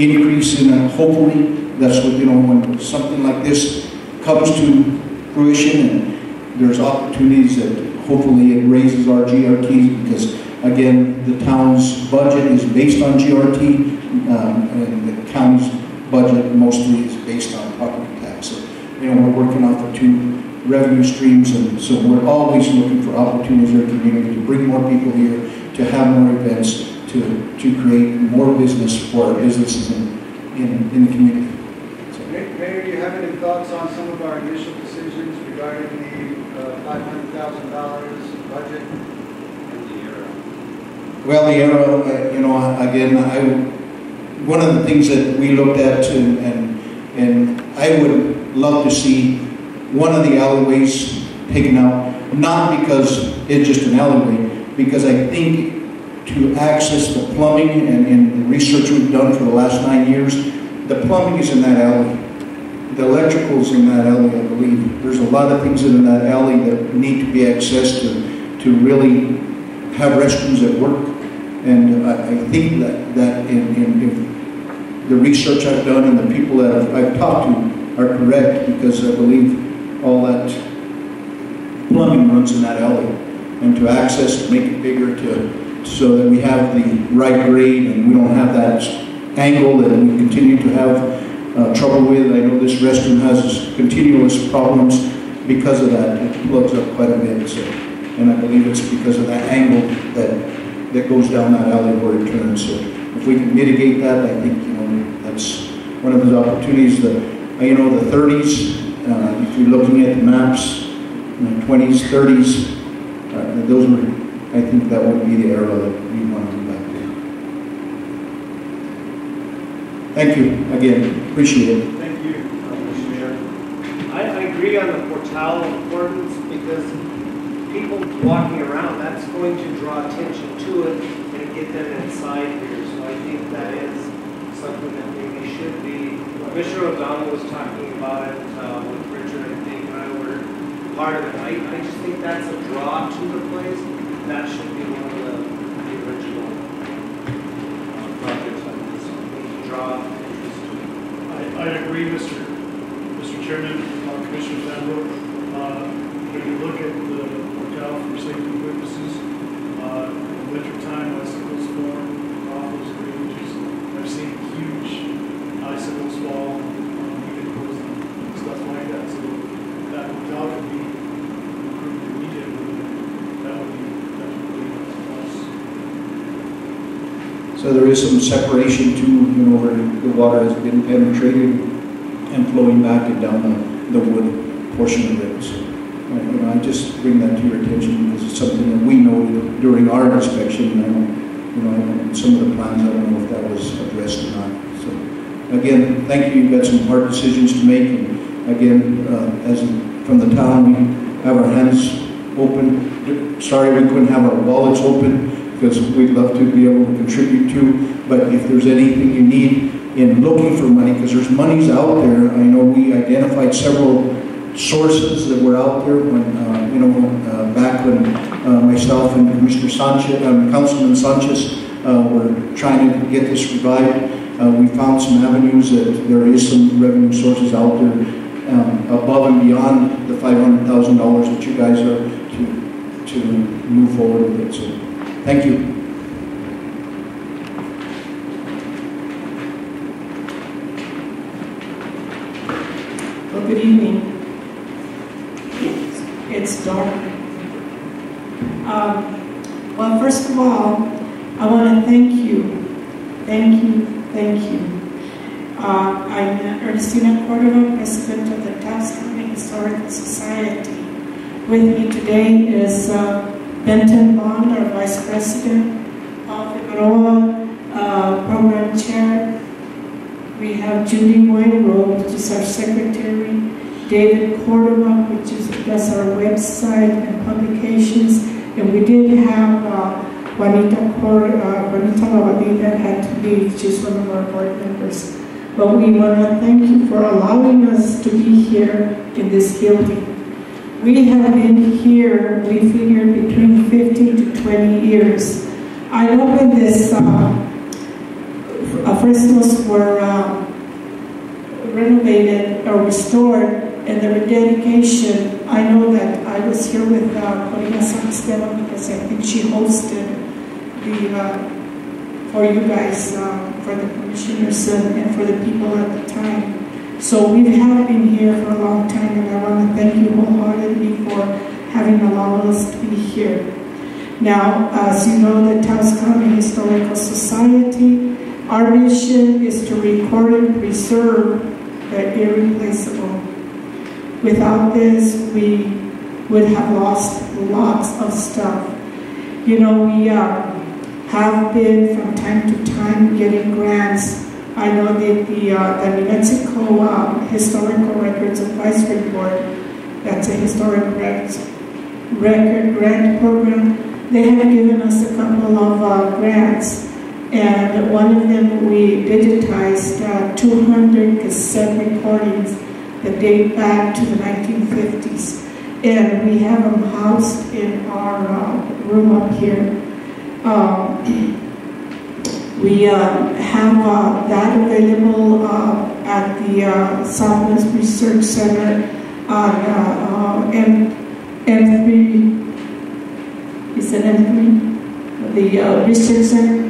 increase in, uh, hopefully, that's what, you know, when something like this comes to fruition, and there's opportunities that hopefully it raises our GRTs, because, again, the town's budget is based on GRT, um, and the county's budget mostly is based on property tax. So, you know, we're working off of two revenue streams, and so we're always looking for opportunities in our community to bring more people here, to have more events, to, to create more business for our businesses in, in, in the community. So. Mayor, do you have any thoughts on some of our initial decisions regarding the uh, $500,000 budget? And the euro? Well, the arrow, uh, you know, again, I, one of the things that we looked at and, and, and I would love to see one of the alleyways taken out, not because it's just an alleyway, because I think to access the plumbing and in the research we've done for the last nine years, the plumbing is in that alley. The electrical's in that alley, I believe. There's a lot of things in that alley that need to be accessed to, to really have restrooms at work. And I, I think that, that in, in, the research I've done and the people that I've, I've talked to are correct, because I believe all that plumbing runs in that alley. And to access, it, make it bigger to, so that we have the right grade and we don't have that angle that we continue to have uh, trouble with. I know this restroom has continuous problems because of that. It plugs up quite a bit, so. And I believe it's because of that angle that, that goes down that alley where it turns. So if we can mitigate that, I think, you know, that's one of those opportunities that, uh, you know, the 30s, uh, if you're looking at the maps, you know, 20s, 30s, uh, those were, I think that would be the era that we want to go back to. Thank you again, appreciate it. Thank you. Mayor. I, I agree on the portal importance because people walking around, that's going to draw attention to it and get them inside here. So I think that is something that maybe should be. Commissioner O'Donnell was talking about it uh, with Richard, I think, and I were part of. I, I just think that's a draw to the place. That should be one of the, the original uh, projects on this. Draw interest. I, I agree, Mr. Mr. Chairman, uh, Commissioner Sandro. Uh, When you look at the hotel for safety purposes, uh, in wintertime, icicles form off those ranges. I've seen huge icicles fall on vehicles and stuff like that. So that hotel could be improved immediately. That would be, that would be a plus. So there is some separation too, you know, where the water has been penetrated and flowing back and down the, the wood portion of it. So, you know, I just bring that to your attention because it's something that we know during our inspection. I you know, some of the plans, I don't know if that was addressed or not. So, again, thank you. You've got some hard decisions to make. And again, uh, as from the town, we have our hands open. Sorry we couldn't have our wallets open because we'd love to be able to contribute to. But if there's anything you need in looking for money, because there's monies out there, I know we identified several sources that were out there when, uh, you know, uh, back when uh, myself and Commissioner Sanchez, um, Councilman Sanchez uh, were trying to get this revived. Uh, we found some avenues that there is some revenue sources out there um, above and beyond the $500,000 that you guys are to, to move forward with it. So Thank you. Well, good evening. It's, dark. Um, well, first of all, I want to thank you. Thank you, thank you. Uh, I'm Ernestina Cordova, President of the County Historical Society. With me today is uh, Benton Bond, our Vice President, Paul Figueroa, uh, Program Chair. We have Judy Wainwright, which is our Secretary, David Cordova, which is does our website and publications, and we did have uh, Juanita Cor uh, Juanita Lavadie that had to leave. She's one of our board members. But we want to thank you for allowing us to be here in this building. We have been here, we figure, between 15 to 20 years. I know when this uh, frescoes were uh, renovated or restored and the dedication. I know that I was here with uh, Corina Santistevan because I think she hosted the, uh, for you guys, uh, for the commissioners and, and for the people at the time. So we have been here for a long time and I want to thank you wholeheartedly for having allowed us to be here. Now, as you know, the Taos County Historical Society, our mission is to record and preserve the irreplaceable. Without this, we would have lost lots of stuff. You know, we uh, have been from time to time getting grants. I know that the, uh, the New Mexico uh, Historical Records Advisory Board, that's a historic records, record grant program, they have given us a couple of uh, grants. And one of them we digitized uh, 200 cassette recordings that date back to the 1950s. And we have them housed in our uh, room up here. Um, we uh, have uh, that available uh, at the uh, Southwest Research Center on uh, M- M3, is it M3? The uh, Research Center.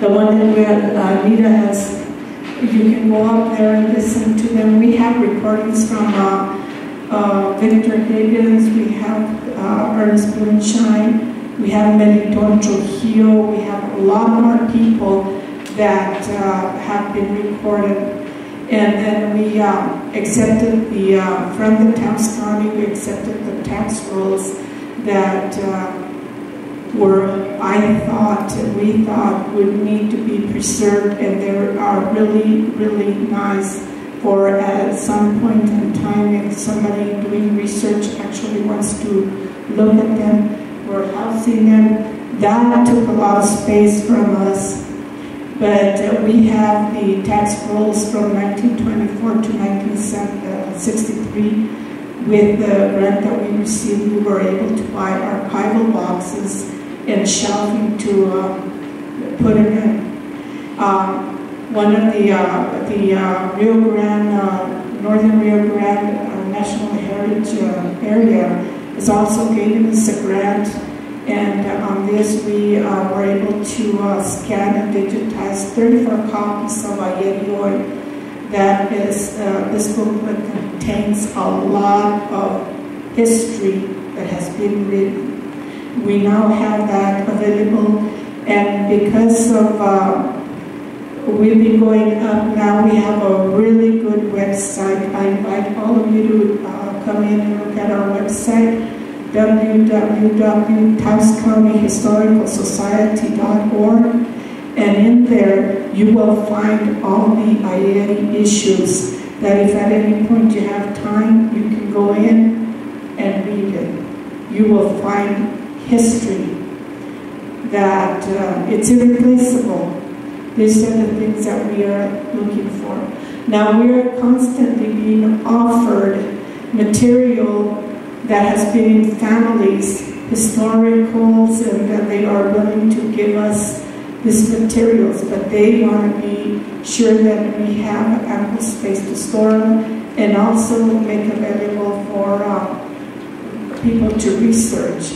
The one that where Anita has you can go up there and listen to them. We have recordings from uh, uh, Victor Higgins, we have uh, Ernest Blumenschein, we have Melitón Trujillo, we have a lot more people that uh, have been recorded. And then we uh, accepted the, uh, from the Taos County, we accepted the tax rolls that were, I thought, we thought would need to be preserved, and they are really, really nice for at some point in time if somebody doing research actually wants to look at them, we're housing them. That took a lot of space from us, but uh, we have the tax rolls from 1924 to 1963. With the grant that we received, we were able to buy archival boxes and shelving to um, put it in. Um, one of the uh, the uh, Rio Grande, uh, Northern Rio Grande uh, National Heritage uh, Area is also giving us a grant, and uh, on this we were able to scan and digitize 34 copies of Ayeri That is, this booklet contains a lot of history that has been written we now have that available. And because of, uh, we've been going up now, we have a really good website. I invite all of you to uh, come in and look at our website, www.taoscountyhistoricalsociety.org. And in there, you will find all the Ayeri issues that if at any point you have time, you can go in and read it. You will find history, that uh, it's irreplaceable. These are the things that we are looking for. Now we are constantly being offered material that has been in families, historicals, and that they are willing to give us these materials, but they want to be sure that we have ample space to store them and also make available for uh, people to research.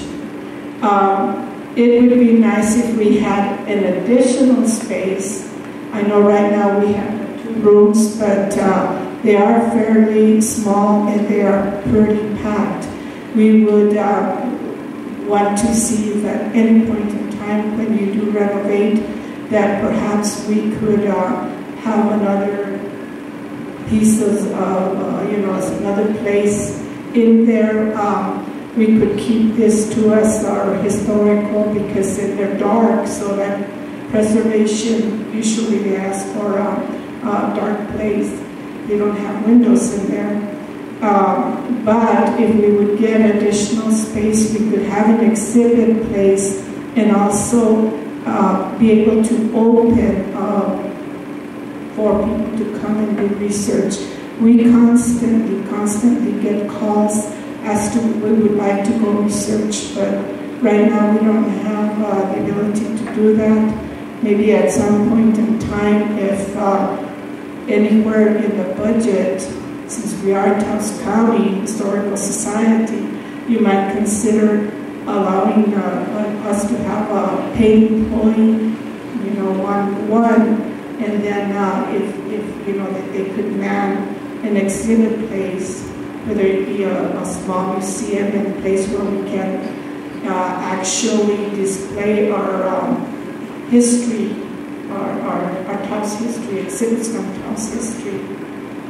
Um, it would be nice if we had an additional space. I know right now we have two rooms, but uh, they are fairly small and they are pretty packed. We would uh, want to see if at any point in time when you do renovate that perhaps we could uh, have another pieces of, uh, you know, another place in there. Um, we could keep this to us, our historical, because they're dark, so that preservation, usually they ask for a, a dark place. They don't have windows in there. Um, but if we would get additional space, we could have an exhibit place and also uh, be able to open uh, for people to come and do research. We constantly, constantly get calls as to we would like to go research, but right now we don't have uh, the ability to do that. Maybe at some point in time, if uh, anywhere in the budget, since we are Taos County Historical Society, you might consider allowing uh, us to have a paid employee, you know, one-to-one, and then uh, if, if, you know, that they could man an exhibit place, whether it be a, a small museum and a place where we can uh, actually display our um, history, our, our, our Taos history, exhibits from Taos history.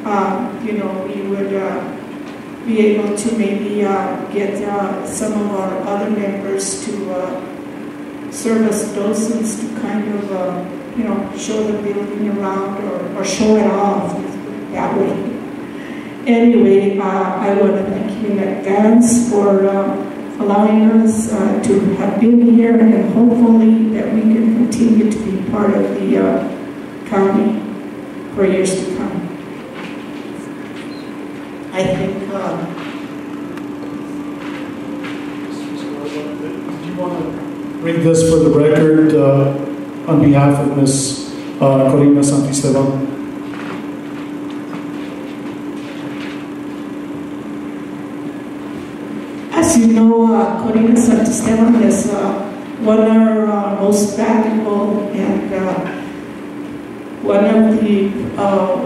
Um, you know, we would uh, be able to maybe uh, get uh, some of our other members to uh, serve as docents to kind of, uh, you know, show the building around or, or show it off, that way. Anyway, uh, I want to thank you in advance for uh, allowing us uh, to have been here and hopefully that we can continue to be part of the uh, county for years to come. I think. Um, Do you want to read this for the record uh, on behalf of Ms. Uh, Corina Santistevan? As you know, uh, Corina Santistevan is uh, one of our uh, most valuable and uh, one of the uh,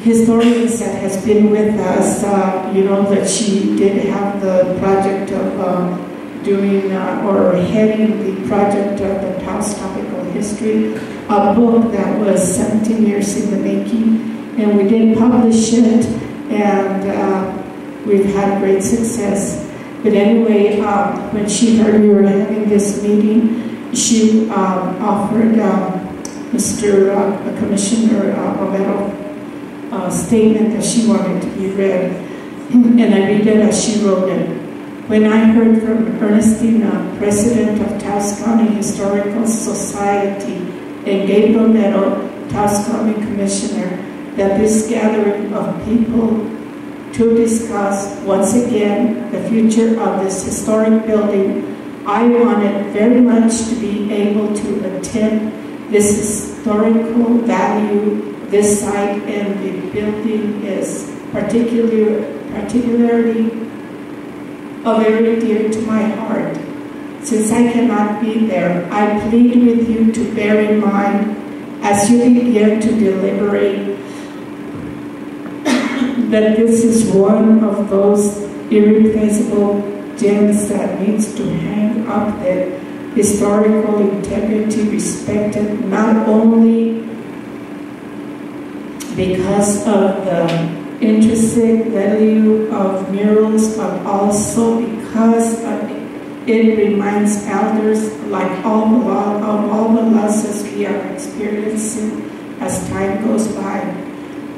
historians that has been with us. Uh, you know that she did have the project of uh, doing or heading the project of the Taos Topical History, a book that was 17 years in the making, and we did publish it, and we've had great success. But anyway, um, when she heard we were having this meeting, she um, offered um, Mr. Uh, Commissioner uh, a statement that she wanted to be read, and I read it as she wrote it. When I heard from Ernestina, President of Taos County Historical Society, and Gabriel Neto, Taos County Commissioner, that this gathering of people to discuss once again the future of this historic building. I wanted very much to be able to attend this historical value, this site and the building is particular, particularly a very dear to my heart. Since I cannot be there, I plead with you to bear in mind as you begin to deliberate that this is one of those irreplaceable gems that needs to hang up the historical integrity respected not only because of the intrinsic value of murals, but also because it reminds elders like all the of all the losses we are experiencing as time goes by.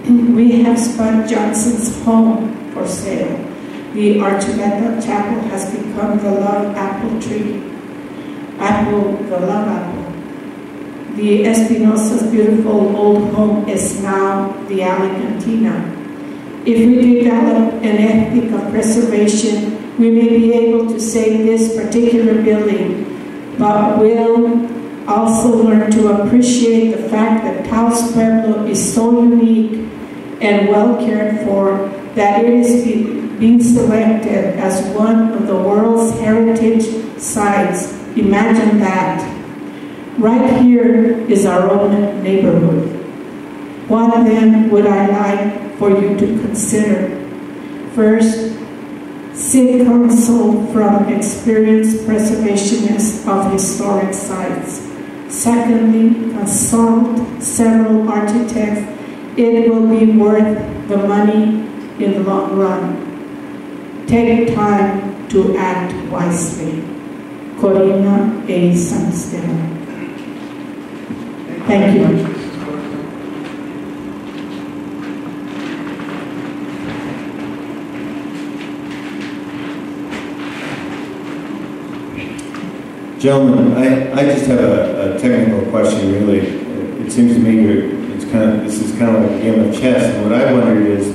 We have Spud Johnson's home for sale. The Archibald Chapel has become the love apple tree. Apple, the love apple. The Espinosa's beautiful old home is now the Alicantina. If we develop an ethic of preservation, we may be able to save this particular building, but we'll also learn to appreciate the fact that Taos Pueblo is so unique and well cared for that it is being selected as one of the world's heritage sites. Imagine that. Right here is our own neighborhood. What then would I like for you to consider? First, seek counsel from experienced preservationists of historic sites. Secondly, consult several architects. It will be worth the money in the long run. Take time to act wisely. Corina A. Sanstella. Thank you. Gentlemen, I, I just have a, a technical question, really. It seems to me you're, it's kind of, this is kind of like a game of chess, and what I wondered is,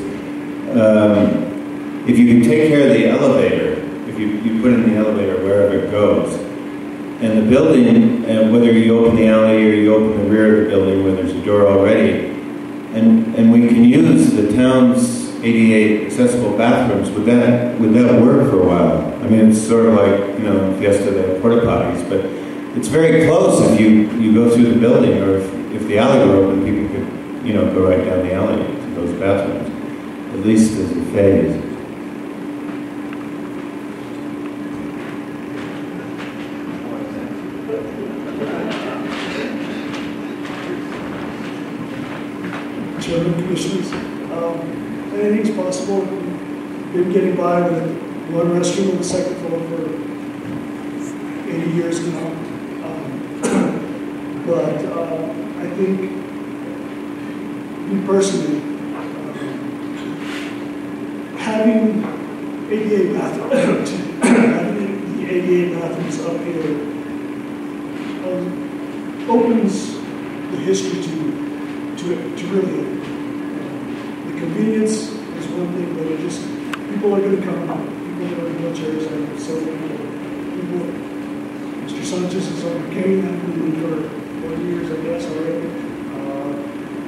um, if you can take care of the elevator, if you, you put in the elevator wherever it goes, and the building, and whether you open the alley or you open the rear of the building where there's a door already, and, and we can use the town's ADA accessible bathrooms, would that, would that work for a while? I mean, it's sort of like, you know, they porta potties, but it's very close if you, you go through the building, or if, if the alley were open, people could, you know, go right down the alley to those bathrooms, at least as a phase. Chairman, Commissioners, um, anything's possible. Been getting by with one restroom on the second floor for 80 years now. Um, But uh, I think, me personally, um, having ADA bathrooms, having the ADA bathrooms up here um, opens the history to, to, to really, convenience is one thing, but it just, people are gonna come, people that are in wheelchairs, I and so, people, Mr. Sanchez is on cane, I've been for forty years, I guess, already. Uh,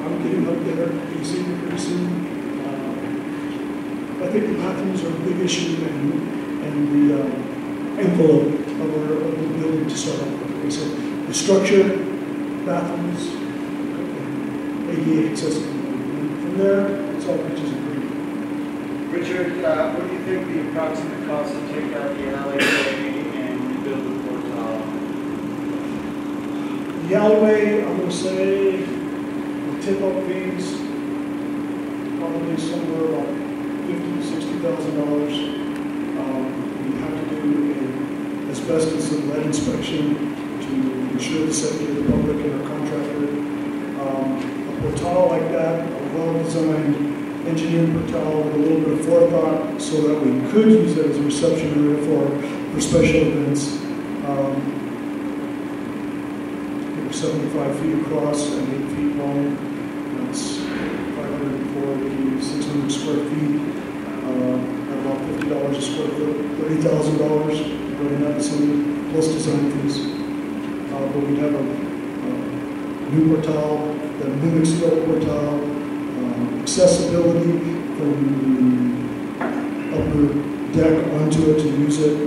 I'm getting up there, pretty soon, pretty soon. Uh, I think the bathrooms are a big issue and, and the uh, envelope of our, of the building to start off with. Said, the structure, bathrooms, ADA accessible. From there, it's all pictures. Richard, uh, what do you think the approximate cost to take out the alleyway and rebuild the portal? The alleyway, I'm gonna say, the tip-up fees, probably somewhere like fifty, sixty thousand dollars. Um, we have to do an asbestos and lead inspection to ensure the safety of the public and our contractor. Um, a portal like that, a well-designed engineered portal with a little bit of forethought so that we could use it as a reception area for, for special events. Um, they were 75 feet across and 8 feet long. That's 540, 600 square feet. Uh, at about $50 a square foot, $30,000 running that facility, plus design fees. Uh, but we'd have a, uh new portal that mimics the old portal, accessibility from the upper deck onto it to use it,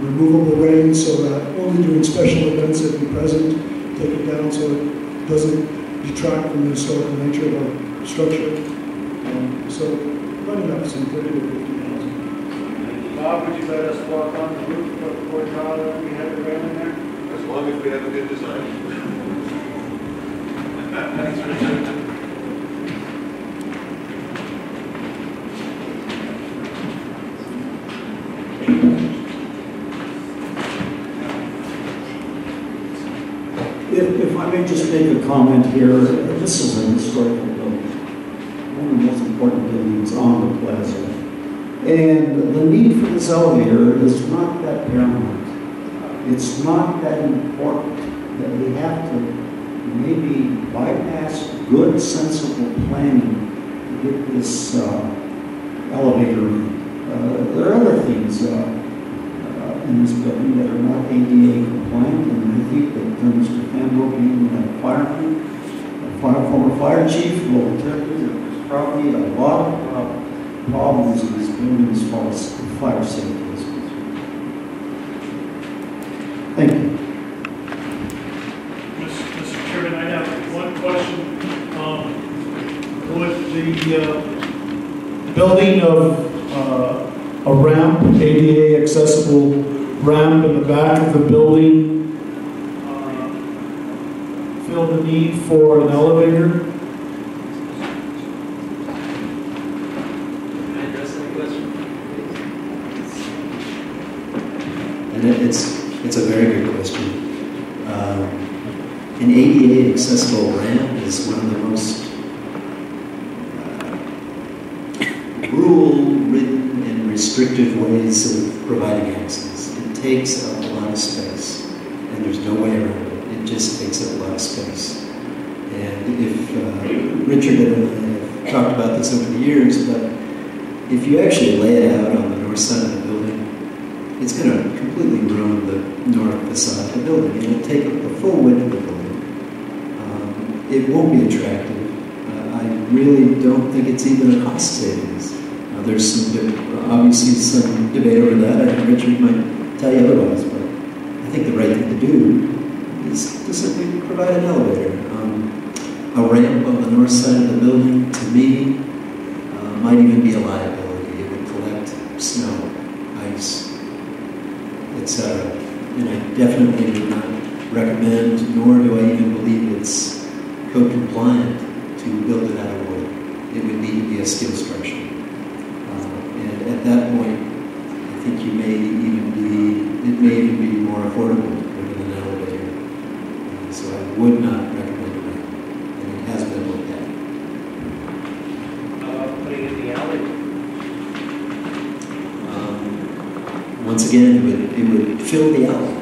removable rain so that only during special events it be present, take it down so it doesn't detract from the historical nature of our structure. Um, so running up some thirty to fifty thousand. Bob, would you let us walk on the roof of the portal if we have the railing there? As long as we have a good design. Thanks, Richard. If just make a comment here, this is an historical building, one of the most important buildings on the plaza. And the need for this elevator is not that paramount. It's not that important that we have to maybe bypass good, sensible planning to get this uh, elevator in. Uh, there are other things uh, in this building that are not ADA compliant, and I think that uh, Mr. Fambro being a fireman, a fire, former fire chief, will tell you that there's probably a lot of uh, problems in this building as far as fire safety is concerned. Thank you. Mr. Chairman, I have one question. Um, Would the uh, building of uh, a ramp, ADA accessible ramp in the back of the building uh, feel the need for an elevator. Can I address that question? And it's, it's a very good question. Um, An ADA accessible ramp is one of the most uh, rule-ridden and restrictive ways of providing access. It takes up a lot of space, and there's no way around it. It just takes up a lot of space. And if, uh, Richard and I have talked about this over the years, but if you actually lay it out on the north side of the building, it's going to completely ruin the north facade of the building. It'll take up the full width of the building. Um, it won't be attractive. Uh, I really don't think it's even a cost savings. Uh, there's some, obviously some debate over that. I think Richard might tell you otherwise, but I think the right thing to do is to simply provide an elevator. Um, a ramp on the north side of the building, to me, uh, might even be a liability. It would collect snow, ice, etc. And I definitely would not recommend, nor do I even believe it's code compliant to build it out of wood. It would need to be a steel structure. Uh, and at that point, I think you may even be, it may even be more affordable with an elevator. Uh, so I would not recommend it. And it has been looked at. How about putting it in the alley? Um, once again, it would, it would fill the alley.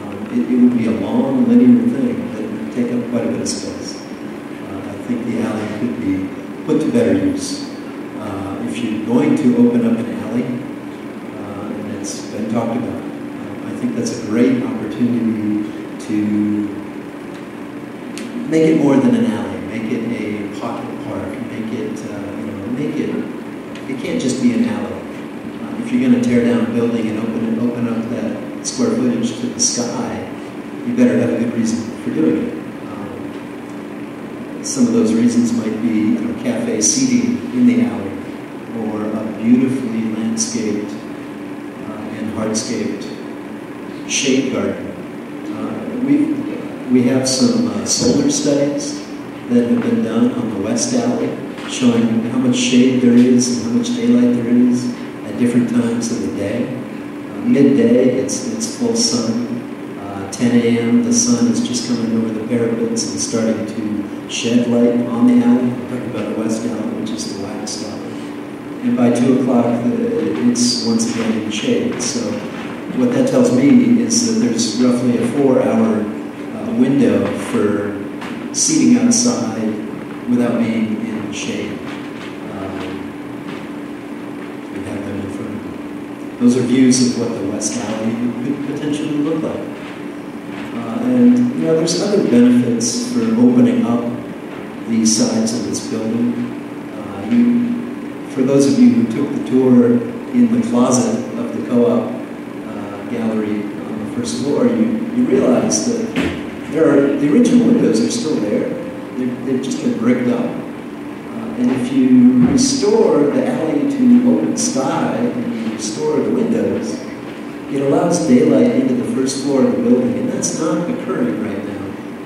Um, it, it would be a long linear thing that would take up quite a bit of space. Uh, I think the alley could be put to better use. Uh, if you're going to open up an alley, uh, and it's been talked about, uh, I think that's a great opportunity to make it more than an alley. Make it a pocket park. Make it, uh, you know, make it. It can't just be an alley. Uh, if you're going to tear down a building and open it, open up that square footage to the sky, you better have a good reason for doing it. Um, some of those reasons might be, you know, cafe seating in the alley, or a beautifully landscaped uh, and hardscaped shade garden. Uh, we we have some uh, solar studies that have been done on the west alley, showing how much shade there is and how much daylight there is at different times of the day. Uh, midday, it's it's full sun. Uh, 10 a.m., the sun is just coming over the parapets and starting to shed light on the alley. I'm talking about the west alley, which is the waxed alley. And by 2 o'clock, it's once again in shade. So what that tells me is that there's roughly a four-hour window for seating outside without being in shade. Um, we have them in front of you. Those are views of what the West Alley could potentially look like. Uh, and you know, there's other benefits for opening up these sides of this building. Uh, you, for those of you who took the tour in the closet of the co-op uh, gallery on the first floor, you, you realize that there are the original windows are still there. They're, they've just been bricked up. Uh, and if you restore the alley to open sky and you restore the windows, it allows daylight into the first floor of the building, and that's not occurring right now.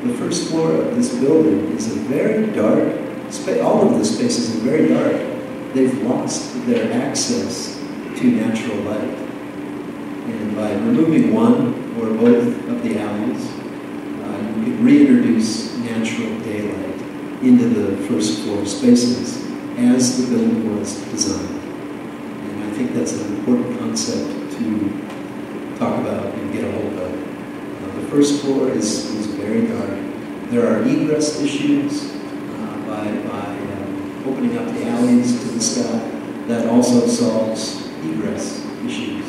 The first floor of this building is a very dark space. All of the spaces are very dark. They've lost their access to natural light. And by removing one or both of the alleys, reintroduce natural daylight into the first floor spaces as the building was designed. And I think that's an important concept to talk about and get a hold of. Uh, the first floor is, is very dark. There are egress issues uh, by, by um, opening up the alleys to the sky. That also solves egress issues.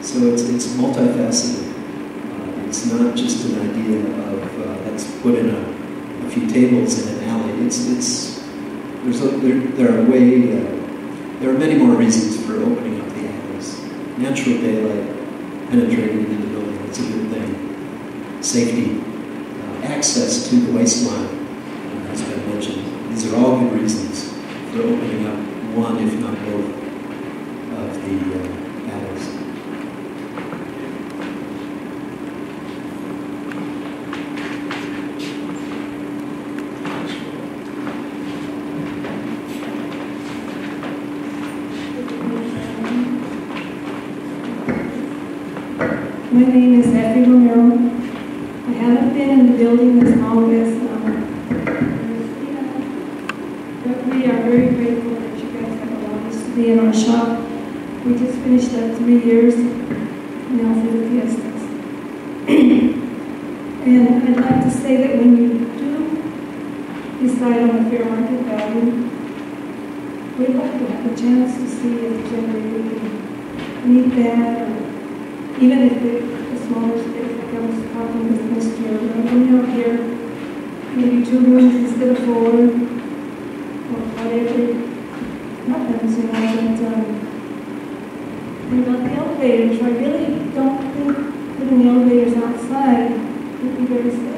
So it's, it's multifaceted. Uh, it's not just an idea of uh, let's put in a, a few tables in an alley. It's, it's, there's a, there, there are way, uh, there are many more reasons for opening up the alleys. Natural daylight, penetrating into the building. It's a good thing. Safety, uh, access to the waistline uh, has been mentioned. These are all good reasons for opening up one, if not both, of the uh, alleys. My name is Effie Romero. I haven't been in the building as long as, um, Christina, but we are very grateful that you guys have allowed us to be in our shop. We just finished up three years now for the fiestas. And I'd like to say that when you do decide on a fair market value, we'd like to have a chance to see if generally we can meet that, or even if the, the smaller space, like I was talking with Mr. Romero here, maybe two rooms instead of four, or whatever happens, you know, but, um, about the elevators, I really don't think putting the elevators outside would be very safe.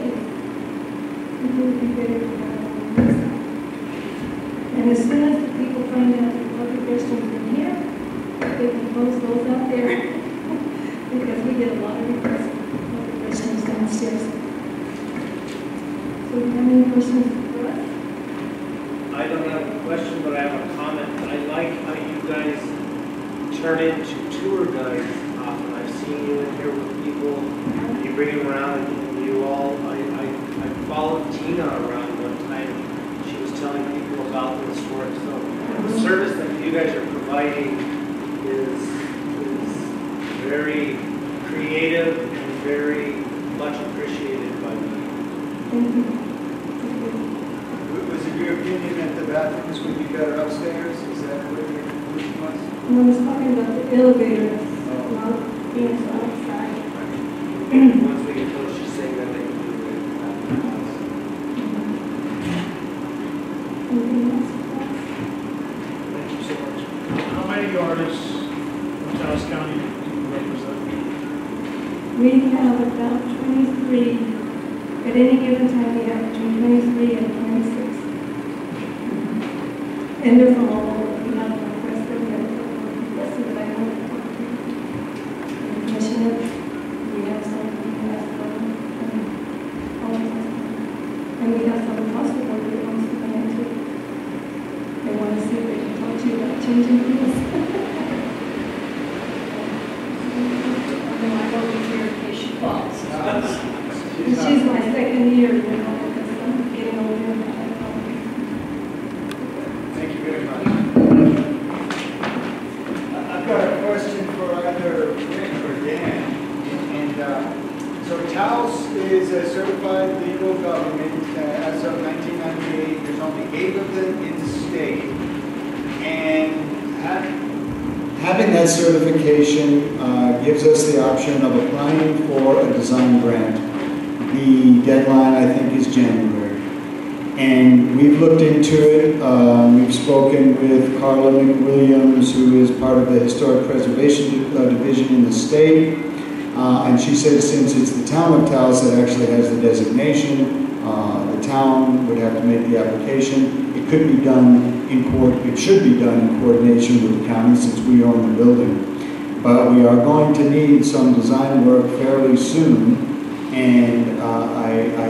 Town of that actually has the designation, uh, the town would have to make the application. It could be done in court, it should be done in coordination with the county since we own the building. But we are going to need some design work fairly soon. And uh, I I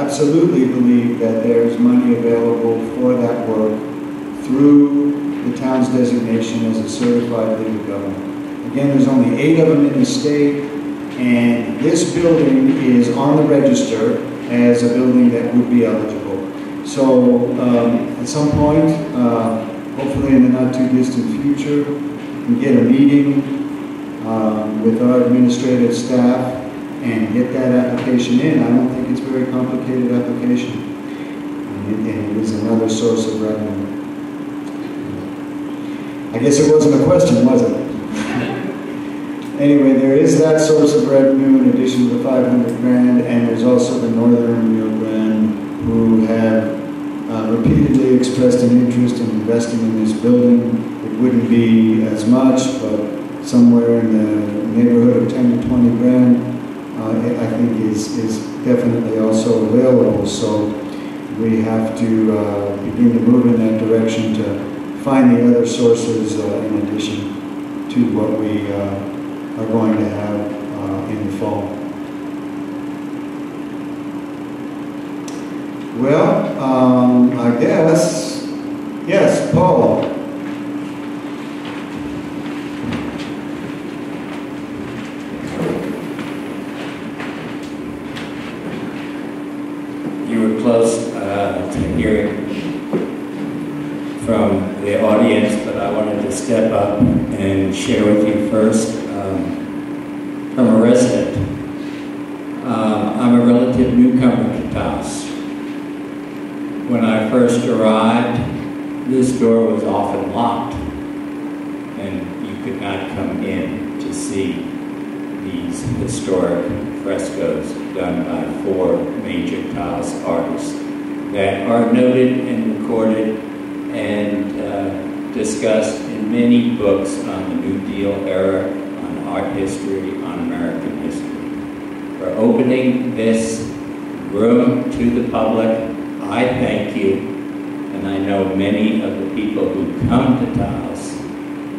absolutely believe that there's money available for that work through the town's designation as a certified local government. Again, there's only eight of them in the state, is on the register as a building that would be eligible. So, um, at some point, uh, hopefully in the not-too-distant future, we get a meeting um, with our administrative staff and get that application in. I don't think it's a very complicated application. And it- and it is another source of revenue. I guess it wasn't a question, was it? Anyway, there is that source of revenue in addition to the 500 grand, and there's also the Northern Rio Grande, who have uh, repeatedly expressed an interest in investing in this building. It wouldn't be as much, but somewhere in the neighborhood of 10 to 20 grand, uh, I think is, is definitely also available. So we have to uh, begin to move in that direction to find the other sources uh, in addition to what we uh, are going to have uh, in the fall. Well, um, I guess, yes, Paul. You were close uh, to hearing from the audience, but I wanted to step up and share with you first door was often locked, and you could not come in to see these historic frescoes done by four major Taos artists that are noted and recorded and uh, discussed in many books on the New Deal era, on art history, on American history. For opening this room to the public, I thank you, and I know many of the people who come to Taos,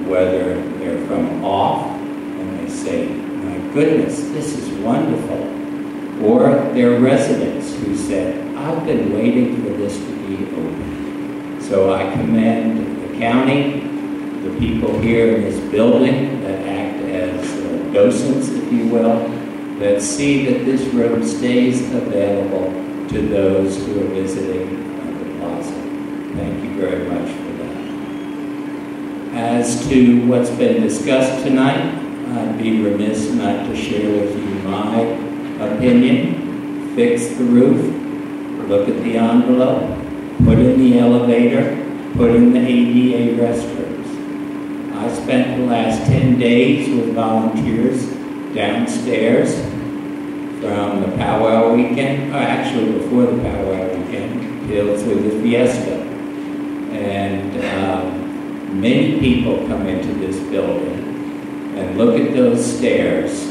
whether they're from off and they say, my goodness, this is wonderful, or they're residents who said, I've been waiting for this to be open. So I commend the county, the people here in this building that act as uh, docents, if you will, that see that this room stays available to those who are visiting the plaza. Thank you very much for that. As to what's been discussed tonight, I'd be remiss not to share with you my opinion. Fix the roof, look at the envelope, put in the elevator, put in the ADA restrooms. I spent the last 10 days with volunteers downstairs from the powwow weekend, or actually before the powwow weekend, till through the fiesta. And um, many people come into this building and look at those stairs.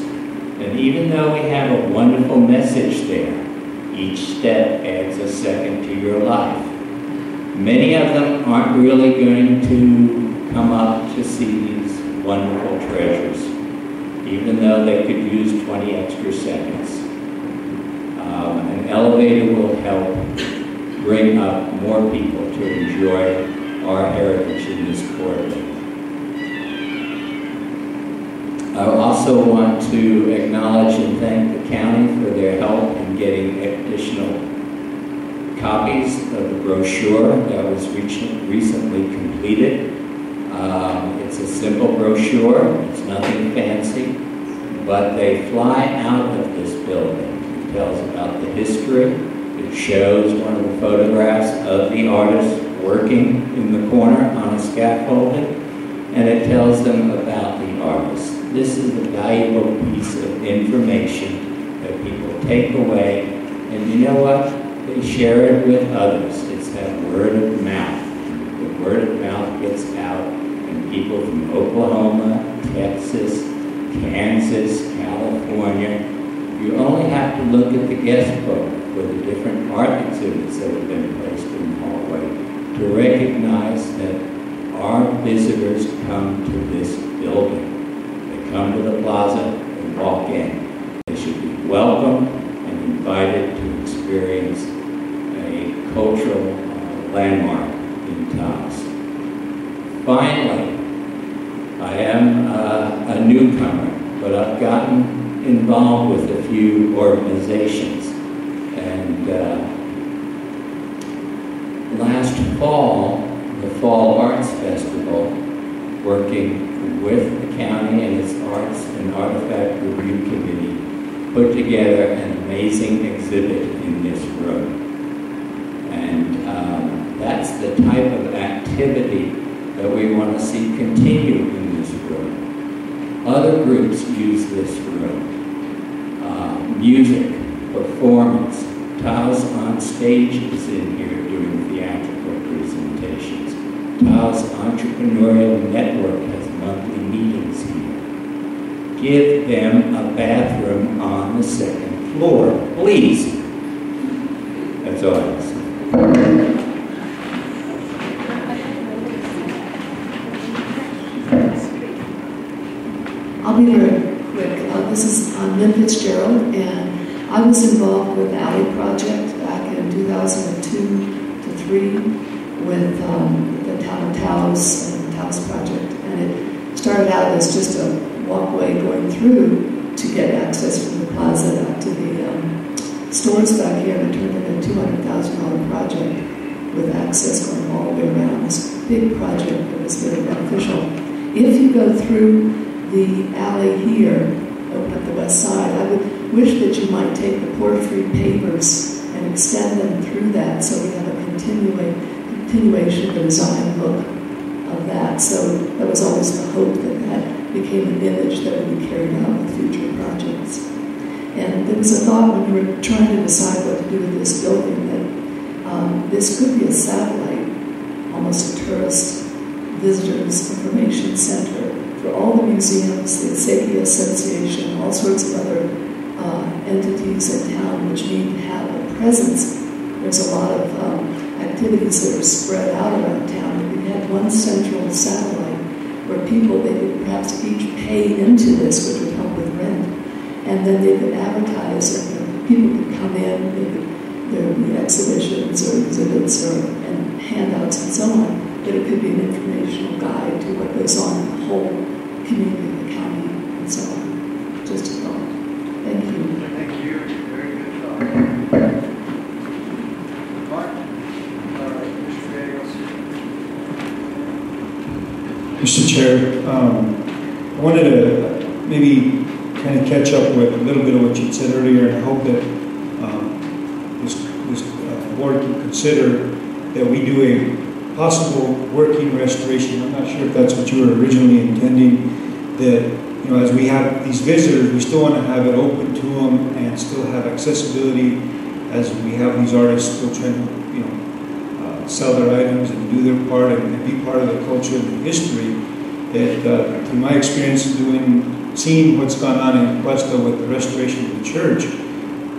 And even though we have a wonderful message there, each step adds a second to your life. Many of them aren't really going to come up to see these wonderful treasures, even though they could use 20 extra seconds. Um, an elevator will help bring up more people to enjoy our heritage in this corridor. I also want to acknowledge and thank the county for their help in getting additional copies of the brochure that was recently completed. Um, it's a simple brochure, it's nothing fancy, but they fly out of this building. It tells about the history, it shows one of the photographs of the artist working in the corner on a scaffolding, and it tells them about the artist. This is a valuable piece of information that people take away, and you know what? They share it with others. It's that word of mouth. The word of mouth gets out, and people from Oklahoma, Texas, Kansas, California, you only have to look at the guest book for the different art exhibits that have been placed in the hallway to recognize that our visitors come to this building come to the plaza and walk in. They should be welcome and invited to experience a cultural uh, landmark in Taos. Finally, I am uh, a newcomer, but I've gotten involved with a few organizations. And uh, last fall, the Fall Arts Festival, working with the county and its Arts and Artifact Review Committee put together an amazing exhibit in this room. And um, that's the type of activity that we want to see continue in this room. Other groups use this room. Uh, music, performance, Taos on stages in here doing theatrical presentations. Taos Entrepreneurial Network has meetings here. Give them a bathroom on the second floor, please. That's all I have. I'll be very quick. Uh, this is uh, Lynn Fitzgerald, and I was involved with the Alley Project back in 2002 to 3 with um, the Town of and the Taos Project. And it started out as just a walkway going through to get access from the plaza up to the um, stores back here, and turned into a $200,000 project with access going all the way around. This big project that was very beneficial. if you go through the alley here, over at the west side, I would wish that you might take the porphyry pavers and extend them through that so we have a continuing, continuation of the design look of that. So that was always the hope that that became an image that would be carried out with future projects. And there was a thought when we were trying to decide what to do with this building that um, this could be a satellite, almost a tourist visitors information center for all the museums, the Seki Association, all sorts of other uh, entities in town which need to have a presence. There's a lot of um, activities that are spread out around town. One central satellite where people, they could perhaps each pay into this, which would help with rent, and then they could advertise and people could come in, they could, there would be exhibitions or exhibits or, and handouts and so on but it could be an informational guide to what goes on in the whole community of the county and so on. Just a thought. Thank you. Thank you. Very good thought. Mark? Uh, Mr. Daniels? Mr. Chair, um, I wanted to maybe kind of catch up with a little bit of what you said earlier, and I hope that um, this, this uh, board can consider that we do a possible working restoration. I'm not sure if that's what you were originally intending, that, you know, as we have these visitors, we still want to have it open to them and still have accessibility as we have these artists still trying to, sell their items and do their part and, be part of the culture and the history. That, uh, through my experience doing, seeing what's gone on in Questa with the restoration of the church,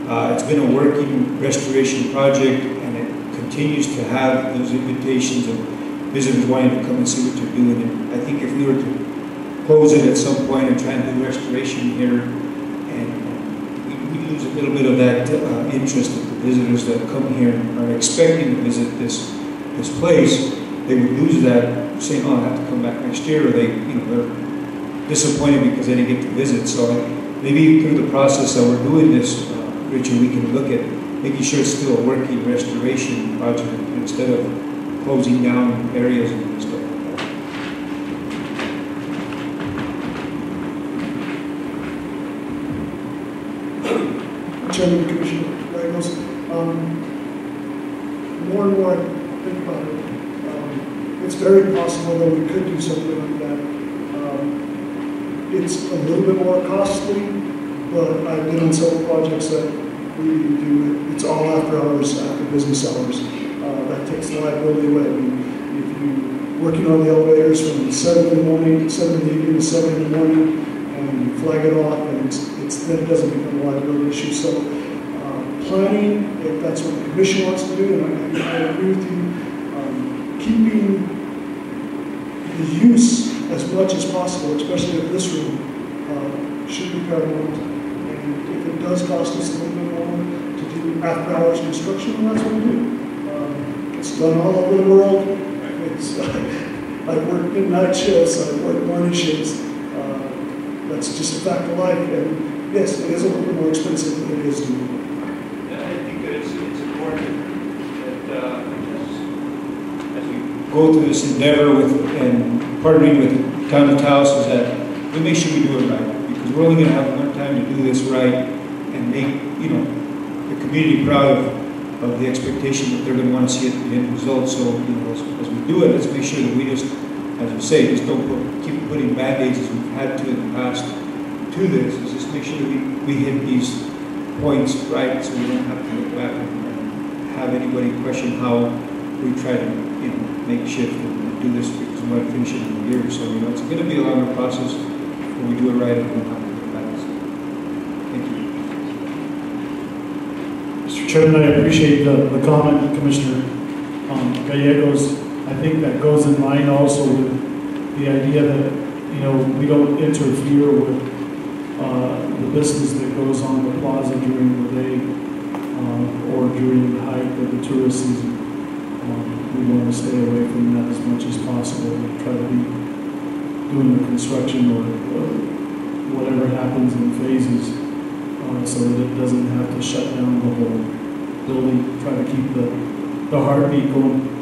uh, it's been a working restoration project and it continues to have those invitations of visitors wanting to come and see what you're doing. And I think if we were to close it at some point and try and do restoration here, and we, we lose a little bit of that uh, interest of the visitors that come here and are expecting to visit this this place, they would lose that, saying, "Oh, I have to come back next year," or they, you know, they're disappointed because they didn't get to visit. So maybe through the process that we're doing this, uh, Richard, we can look at making sure it's still a working restoration project instead of closing down areas and stuff. Chairman, Commissioner Ramos, um, more and more think about it, um, it's very possible that we could do something like that. Um, it's a little bit more costly, but I've been on several projects that we do, it, it's all after hours, after business hours. Uh, that takes the liability away. I mean, if you're working on the elevators from seven in the morning, seven in the evening to seven in the morning, and you flag it off, and it's, it's then it doesn't become a liability issue. So uh, planning, if that's what the commission wants to do, and I, I agree with you, keeping the use as much as possible, especially of this room, uh, should be paramount. And if it does cost us a little bit more to do after hours construction, that's what we do. Um, it's done all over the world. It's, I've worked midnight shifts, I've worked morning shifts. Uh, that's just a fact of life. And yes, it is a little bit more expensive than it is to I think that it's, it's important that uh, as, as we go through this endeavor with and partnering with town of Taos is that we make sure we do it right because we're only going to have one time to do this right and make you know the community proud of, of the expectation that they're going to want to see at the end result. So you know, as, as we do it, let's make sure that we just, as we say, just don't put, keep putting band-aids as we've had to in the past to this. Is just make sure that we, we hit these points right, so we don't have to look back and, have anybody question how we try to make shift and do this because we want to finish it in a year. So you know, it's going to be a longer process when we do it right to look back. Thank you. Mr. Chairman, I appreciate the, the comment, Commissioner um, Gallegos. I think that goes in line also with the idea that, you know, we don't interfere with uh, the business that goes on the plaza during the day uh, or during the height of the tourist season. We want to stay away from that as much as possible and try to be doing the construction or, or whatever happens in phases uh, so that it doesn't have to shut down the whole building, try to keep the, the heartbeat going.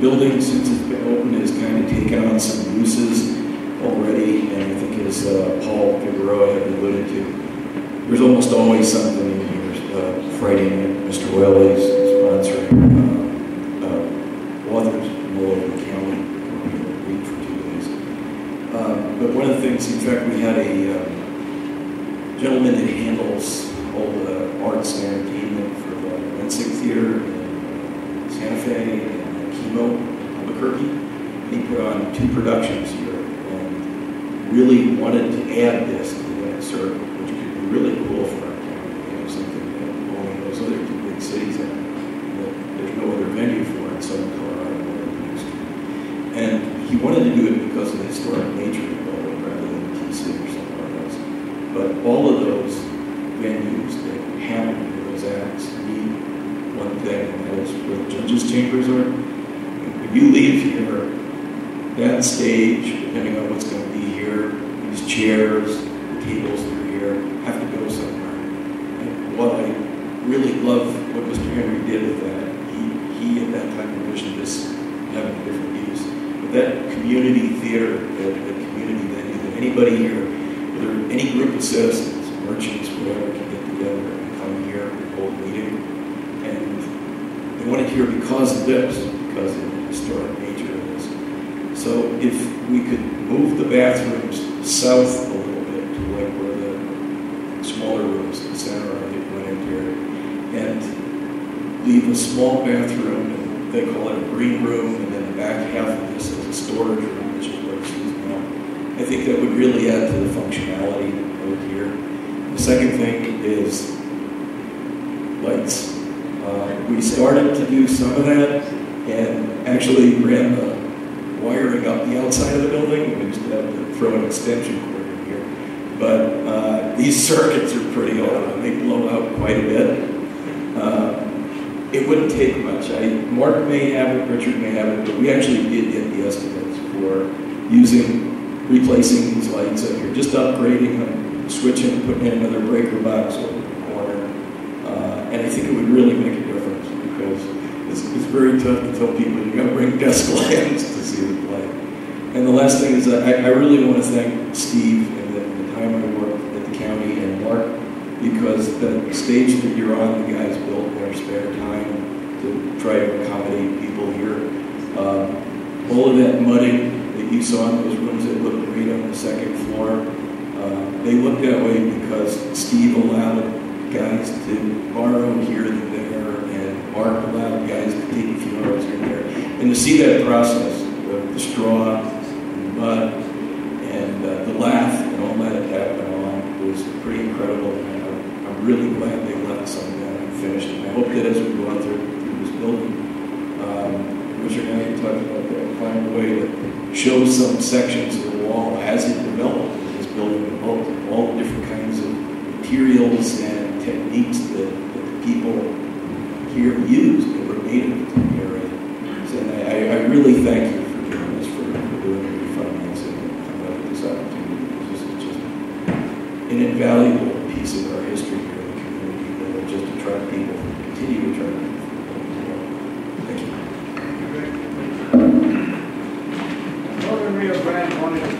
building since it's been open has kind of taken on some uses already, and I think as uh, Paul Figueroa had alluded to, there's almost always something in here. Uh, Friday night, Mr. Welly's sponsoring uh, uh authors from all over the county a week for two days. Uh, but one of the things, in fact, we had a um, gentleman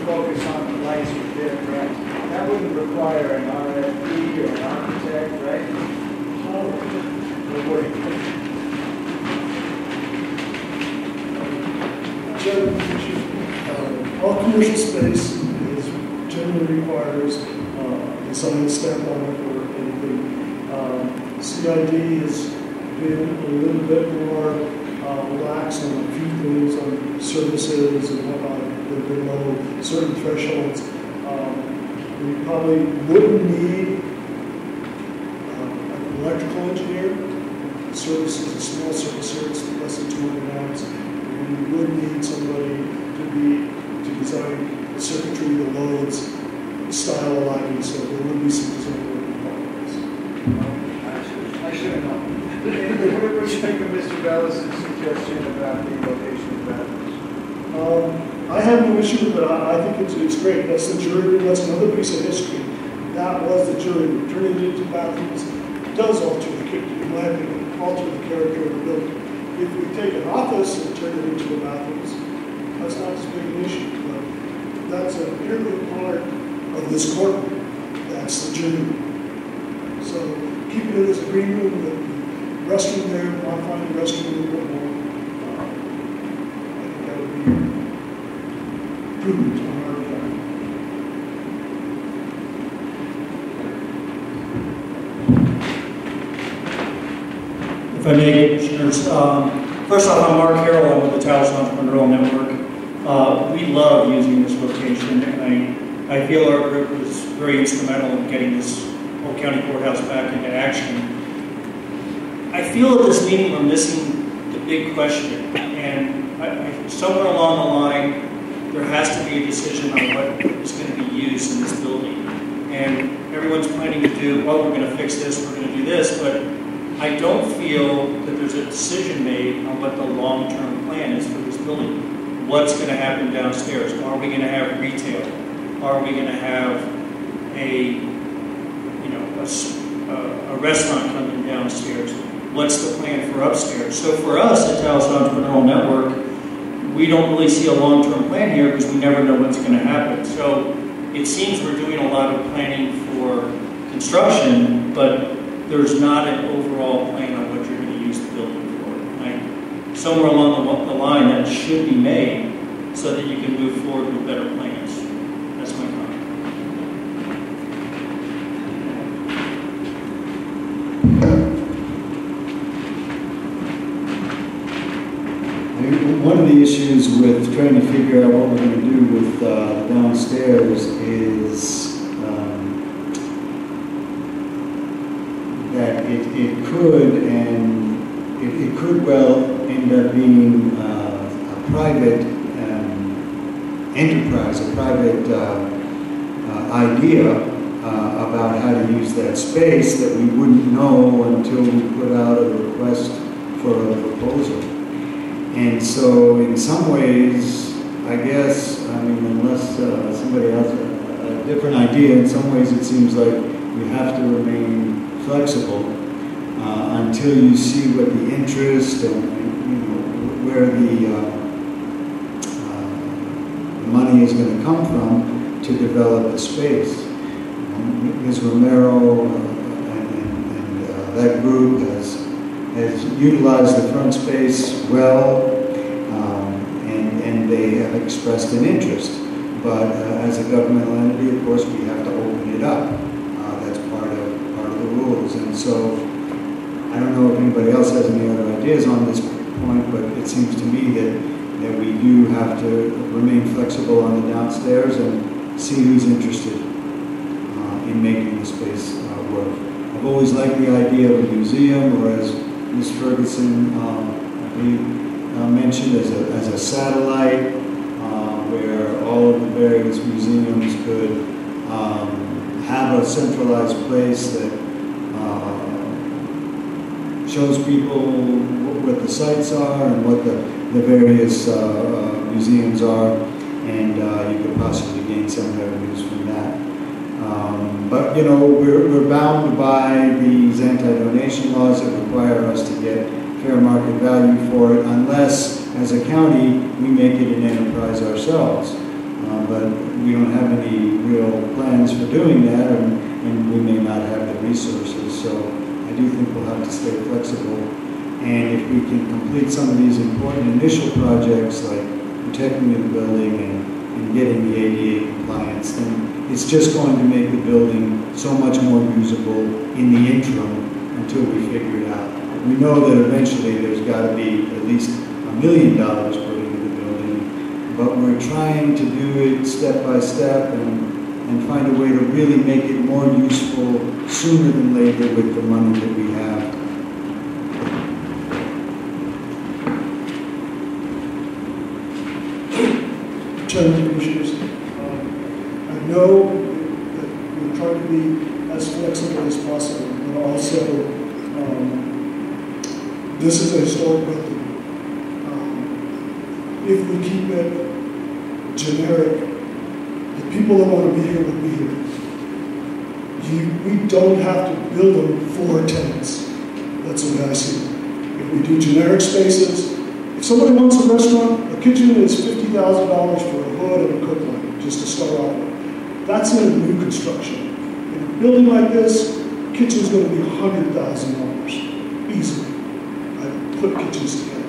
focus on the license there. That wouldn't require an RFP or an architect, right? Generally, all commercial space is generally requires uh, someone stamp on it or anything. Um, CID has been a little bit more uh, relaxed on a few things on services and whatnot they're below certain thresholds. Um, we probably wouldn't need um, an electrical engineer. Services a small service here, it's less than 200 amps. We would need have no issue with it. I, I think it's, it's great. That's the jury. That's another piece of history. That was the jury. Turning it into bathrooms does alter the, in my opinion, alter the character of the building. If we take an office and turn it into a bathrooms, that's not as big an issue. But that's an integral part of this courtroom. That's the jury. So keeping it as a green room, the restroom there, not finding restroom, on our part. If I may, Commissioners, um, first off, I'm Mark Harrell, I'm with the Taos Entrepreneurial Network. Uh, We love using this location, and I, I feel our group was very instrumental in getting this Old County Courthouse back into action. I feel at this meeting we're missing the big question, and I- I- somewhere along the line, there has to be a decision on what is going to be used in this building. And everyone's planning to do, well, we're going to fix this, we're going to do this, but I don't feel that there's a decision made on what the long-term plan is for this building. What's going to happen downstairs? Are we going to have retail? Are we going to have a, you know, a a restaurant coming downstairs? What's the plan for upstairs? So for us at Taos Entrepreneurial Network, we don't really see a long-term plan here because we never know what's going to happen. So it seems we're doing a lot of planning for construction, but there's not an overall plan on what you're going to use the building for. Like, somewhere along the, the line, that should be made so that you can move forward with better plans. That's my comment. I mean, One of the issues with trying to figure out what we're going to do with uh, downstairs is um, that it, it could and it, it could well end up being uh, a private um, enterprise, a private uh, uh, idea uh, about how to use that space that we wouldn't know until we put out a request for a proposal. And so in some ways, I guess, I mean, unless uh, somebody has a, a different idea, in some ways it seems like you have to remain flexible uh, until you see what the interest and, you know, where the, uh, uh, money is going to come from to develop the space. Um, Ms. Romero uh, and, and, and uh, that group has has utilized the front space well, um, and, and they have expressed an interest. But uh, as a governmental entity, of course, we have to open it up. Uh, that's part of part of the rules. And so, I don't know if anybody else has any other ideas on this point, but it seems to me that that we do have to remain flexible on the downstairs and see who's interested uh, in making the space uh, work. I've always liked the idea of a museum, or as Ms. Ferguson um, I uh, mentioned, as a, as a satellite uh, where all of the various museums could um, have a centralized place that uh, shows people what the sites are and what the, the various uh, uh, museums are, and you could possibly gain some revenues from that. Um, But, you know, we're, we're bound by these anti-donation laws that require us to get fair market value for it unless, as a county, we make it an enterprise ourselves. Uh, But we don't have any real plans for doing that, and, and we may not have the resources. So I do think we'll have to stay flexible. And if we can complete some of these important initial projects, like protecting the building and, and getting the ADA compliance, then it's just going to make the building so much more usable in the interim until we figure it out. We know that eventually there's got to be at least a million dollars put into the building, but we're trying to do it step by step and, and find a way to really make it more useful sooner than later with the money that we have. Chairman, know that we're trying to be as flexible as possible, but also, um, this is a historic building. Um, If we keep it generic, the people that want to be here will be here. You, we don't have to build them for tenants. That's way I see. If we do generic spaces. If somebody wants a restaurant, a kitchen is fifty thousand dollars for a hood and a cook line, just to start off with. That's in a new construction. In a building like this, kitchen's gonna be hundred thousand dollars, easily. I put kitchens together.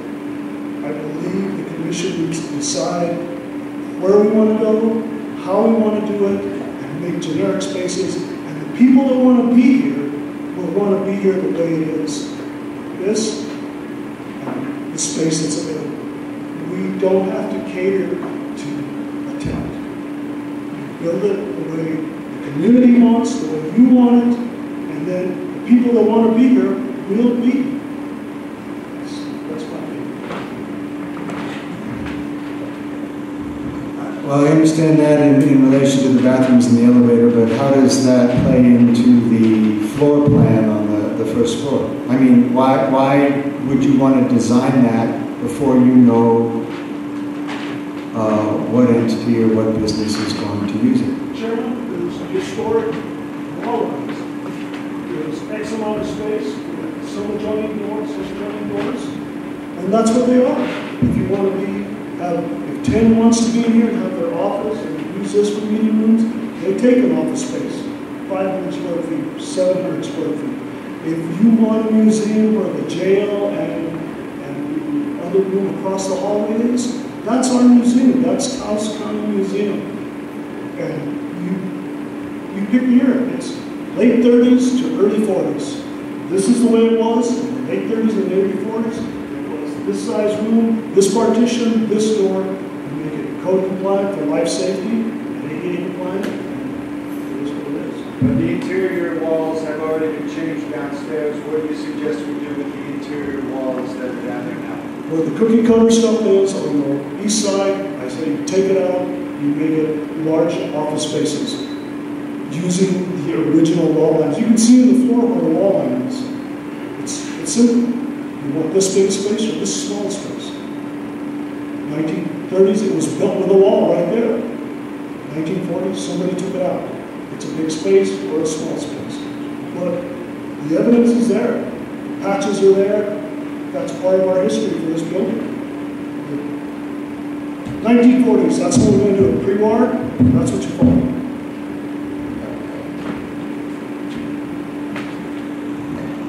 I believe the commission needs to decide where we want to go, how we want to do it, and make generic spaces. And the people that want to be here will want to be here the way it is. This, the space that's available. We don't have to cater to a tenant. We Build it the way the community wants, the way you want it, and then the people that want to be here will be. That's, my opinion. Well, I understand that in, in relation to the bathrooms and the elevator, but how does that play into the floor plan on the, the first floor? I mean, why, why would you want to design that before you know uh, what entity or what business is going to use it? Chairman, there's historic wall lines. There's X amount of space, some adjoining doors, some adjoining doors, and that's what they are. If you want to be, have, if TEN wants to be here and have their office and use this for meeting rooms, they take an office space, five hundred square feet, seven hundred square feet. If you want a museum or the jail and, and the other room across the hallway is, that's our museum, that's Taos County Museum. And you, you pick the year, it's late thirties to early forties. This is the way it was, in the late thirties and early forties. It was this size room, this partition, this door, and make it code compliant for life safety and ADA compliant. It is what it is. But the interior walls have already been changed downstairs. What do you suggest we do with the interior walls that are down there now? Where the cookie cutter stuff is on east side, I say you take it out, you make it large office spaces using the original wall lines. You can see in the floor where the wall line is. It's, it's simple. You want this big space or this small space. 1930s, it was built with a wall right there. 1940s, somebody took it out. It's a big space or a small space. But the evidence is there. Patches are there. That's part of our history for this building. 1940s, that's what we're going to do it. Pre-war, that's what you call it.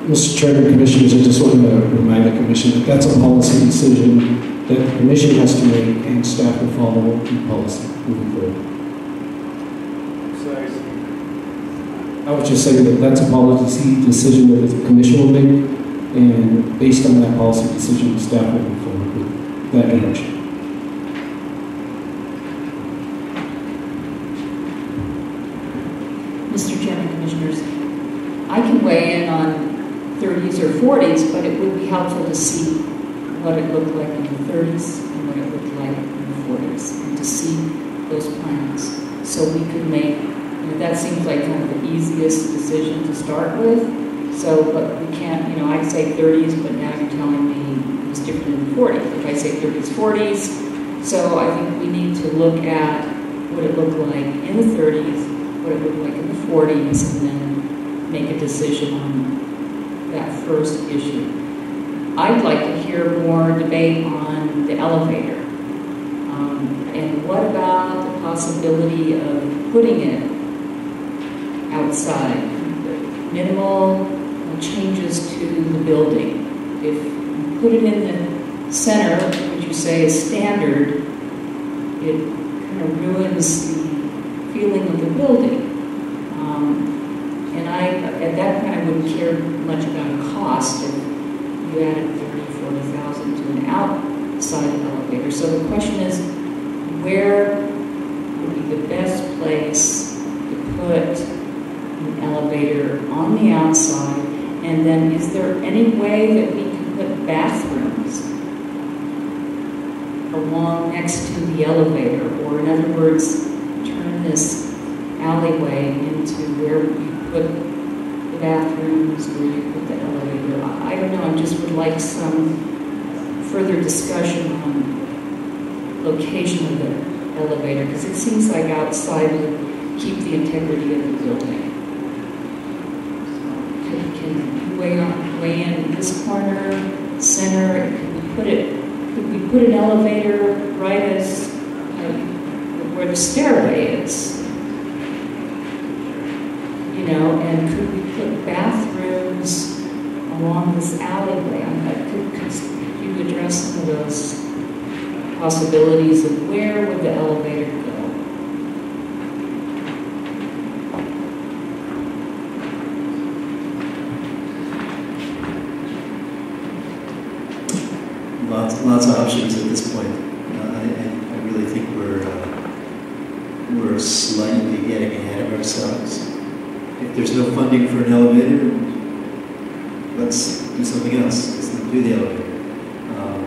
Mr. Chairman, Commissioners, I just want to remind the Commission that that's a policy decision that the Commission has to make and staff will follow the policy moving forward. I would just say that that's a policy decision that the Commission will make and based on that policy decision, staff will move forward with that direction. Mr. Chairman, Commissioners, I can weigh in on 30s or 40s, but it would be helpful to see what it looked like in the 30s and what it looked like in the 40s, and to see those plans. So we could make, you know, that seems like kind of the easiest decision to start with. So, but we can't, you know, I'd say 30s, but now you're telling me it's different in the 40s. If I say 30s, 40s, so I think we need to look at what it looked like in the 30s, what it looked like in the 40s, and then make a decision on that first issue. I'd like to hear more debate on the elevator. Um, and what about the possibility of putting it outside? Minimal changes to the building. If you put it in the center, which you say is standard, it kind of ruins the feeling of the building. Um, I, at that point, I wouldn't care much about cost if you added 30, 40,000 to an outside elevator. So the question is, where would be the best place to put an elevator on the outside? And then is there any way that we can put bathrooms along next to the elevator? Or in other words, turn this alleyway into where you put bathrooms, where you put the elevator. I don't know, I just would like some further discussion on location of the elevator, because it seems like outside would keep the integrity of the building. So, Can can weigh on, weigh in this corner, center? Could we put it, could we put an elevator right as, where the stairway is? You know, and could we bathrooms along this alleyway? I could, could you address some of those possibilities of where would the elevator go? Lots, lots of options at this point. Uh, I, I I really think we're, uh, we're slightly getting ahead of ourselves. If there's no funding let's do something else. Let's not do the elevator. Um,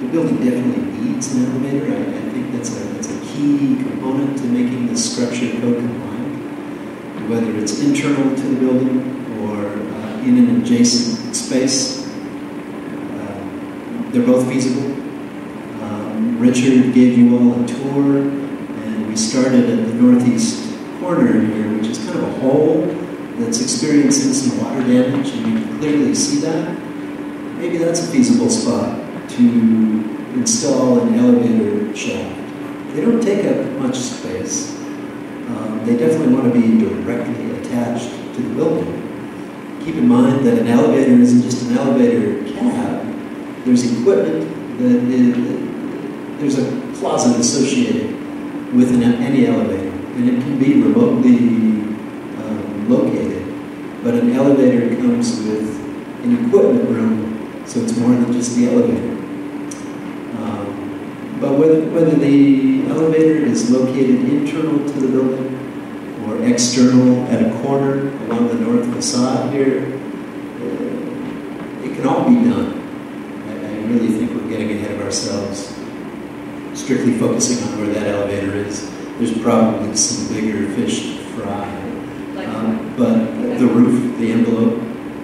The building definitely needs an elevator. I, I think that's a, that's a key component to making the structure code compliant. Whether it's internal to the building or uh, in an adjacent space, uh, they're both feasible. Um, Richard gave you all a tour, and we started at the northeast corner here, which is kind of a hole that's experiencing some water damage, and you can clearly see that. Maybe that's a feasible spot to install an elevator shaft. They don't take up much space. Um, they definitely want to be directly attached to the building. Keep in mind that an elevator isn't just an elevator cab. There's equipment that is, there's a closet associated with an, any elevator, and it can be remotely. But an elevator comes with an equipment room, so it's more than just the elevator. Um, but whether, whether the elevator is located internal to the building or external at a corner along the north facade here, uh, it can all be done. I, I really think we're getting ahead of ourselves, strictly focusing on where that elevator is. There's probably some bigger fish to fry. Um, but the roof, the envelope,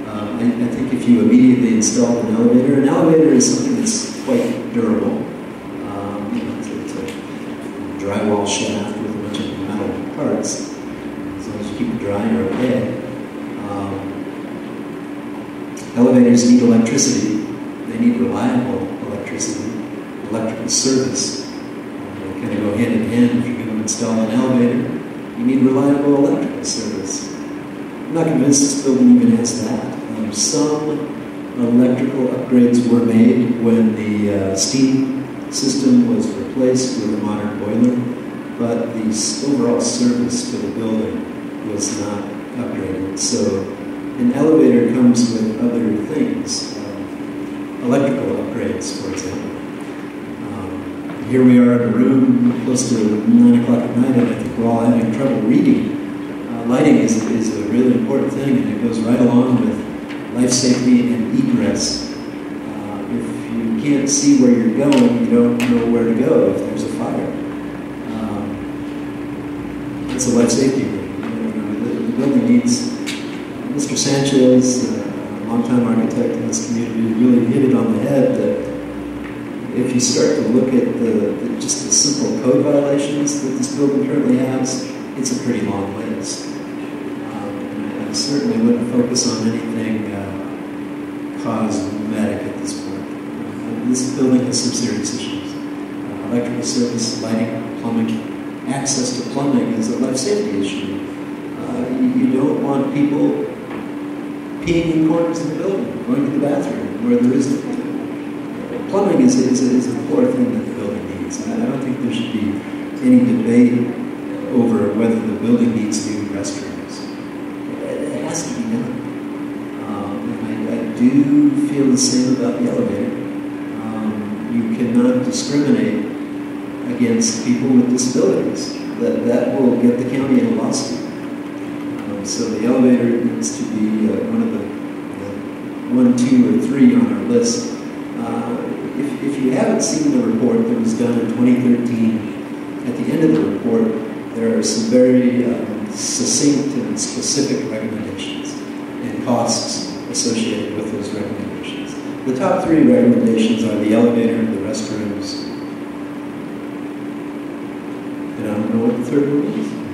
um, I, I think if you immediately install an elevator, an elevator is something that's quite durable. Um, you know, it's, it's a drywall shaft with a bunch of metal parts. As long as you keep it dry, you're okay. Um, elevators need electricity. They need reliable electricity, electrical service. Uh, they kind of go hand in hand. If you're going to install an elevator, you need reliable electrical service. I'm not convinced this building even has that. Um, some electrical upgrades were made when the uh, steam system was replaced with a modern boiler, but the overall service to the building was not upgraded. So an elevator comes with other things, um, electrical upgrades, for example. Um, here we are in a room close to 9 o'clock at night, and I think we're all having trouble reading. Lighting is, is a really important thing, and it goes right along with life safety and egress. Uh, if you can't see where you're going, you don't know where to go if there's a fire. Um, it's a life safety thing. The building needs, Mr. Sanchez, uh, a longtime architect in this community, really hit it on the head that if you start to look at the, the, just the simple code violations that this building currently has, it's a pretty long list. Certainly wouldn't focus on anything uh, cosmetic at this point. Uh, this building has some serious issues. Uh, electrical service, lighting, plumbing, access to plumbing is a life safety issue. Uh, you, don't want people peeing in corners of the building, going to the bathroom where there isn't plumbing is, is, is a core thing that the building needs. I don't think there should be any debate over whether the building needs new restrooms. It, it has to be done. Um, do feel the same about the elevator. Um, you cannot discriminate against people with disabilities. That, that will get the county in a lawsuit. Um, so the elevator needs to be uh, one of the, the one, two, or three on our list. Uh, if, if you haven't seen the report that was done in 2013, at the end of the report, there are some very um, succinct and specific recommendations and costs associated with those recommendations. The top three recommendations are the elevator, the restrooms, and I don't know what the third one is.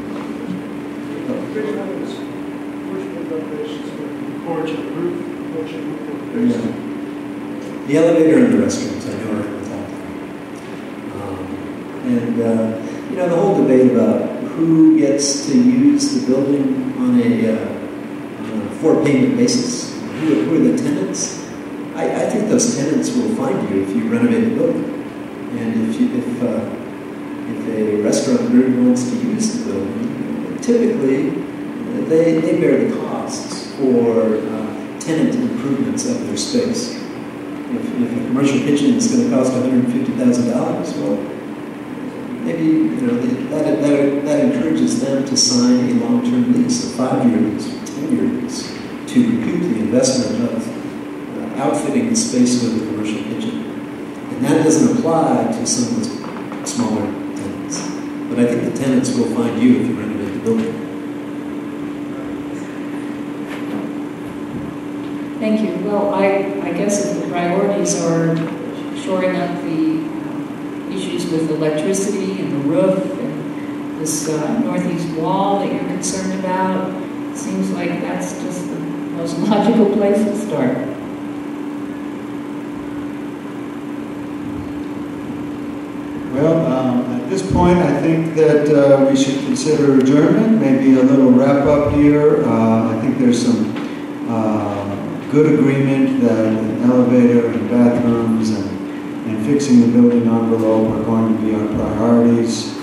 Yeah. the elevator and the restrooms, I know are without um, And, uh, you know, the whole debate about who gets to use the building on a, uh, on a for payment basis, who, who are the tenants? I, I think those tenants you if you renovate a building. And if, you, if, uh, if a restaurant group wants to use the building, typically they, they bear the costs for uh, tenant improvements of their space. If, if a commercial kitchen is going to cost $150,000, well, maybe you know that, that, that encourages them to sign a long-term lease, a five-year lease, ten-year lease, to recoup the investment of uh, outfitting the space with a commercial. And that doesn't apply to some of the smaller tenants. But I think the tenants will find you if you renovate the building. Thank you. Well, I, I guess if the priorities are shoring up the uh, issues with electricity and the roof and this uh, northeast wall that you're concerned about, seems like that's just the most logical place to start. Well, um, at this point, I think that uh, we should consider adjournment, maybe a little wrap up here. Uh, I think there's some uh, good agreement that an elevator and bathrooms and, and fixing the building envelope are going to be our priorities.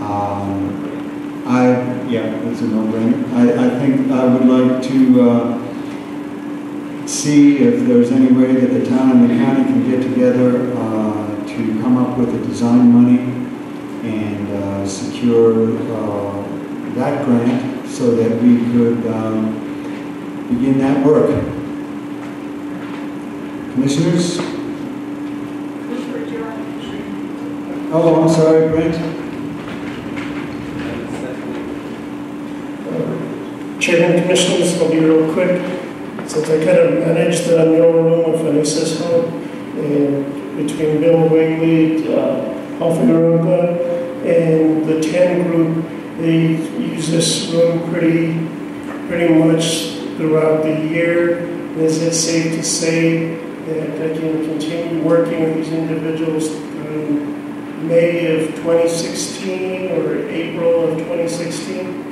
Um, I, yeah, it's a no-brainer. I, I think I would like to uh, see if there's any way that the town and the county can get together uh, to come up with the design money and uh, secure uh, that grant so that we could um, begin that work. Commissioners? Oh, I'm sorry, Brent. Chairman, Commissioners, I'll be real quick. Since I kind of managed the mail room of Vanessa's home, and between Bill Wingley, uh, Alfigueroa, and the TEN group, they use this room pretty, pretty much throughout the year. Is it safe to say that I can continue working with these individuals through May of 2016 or April of 2016?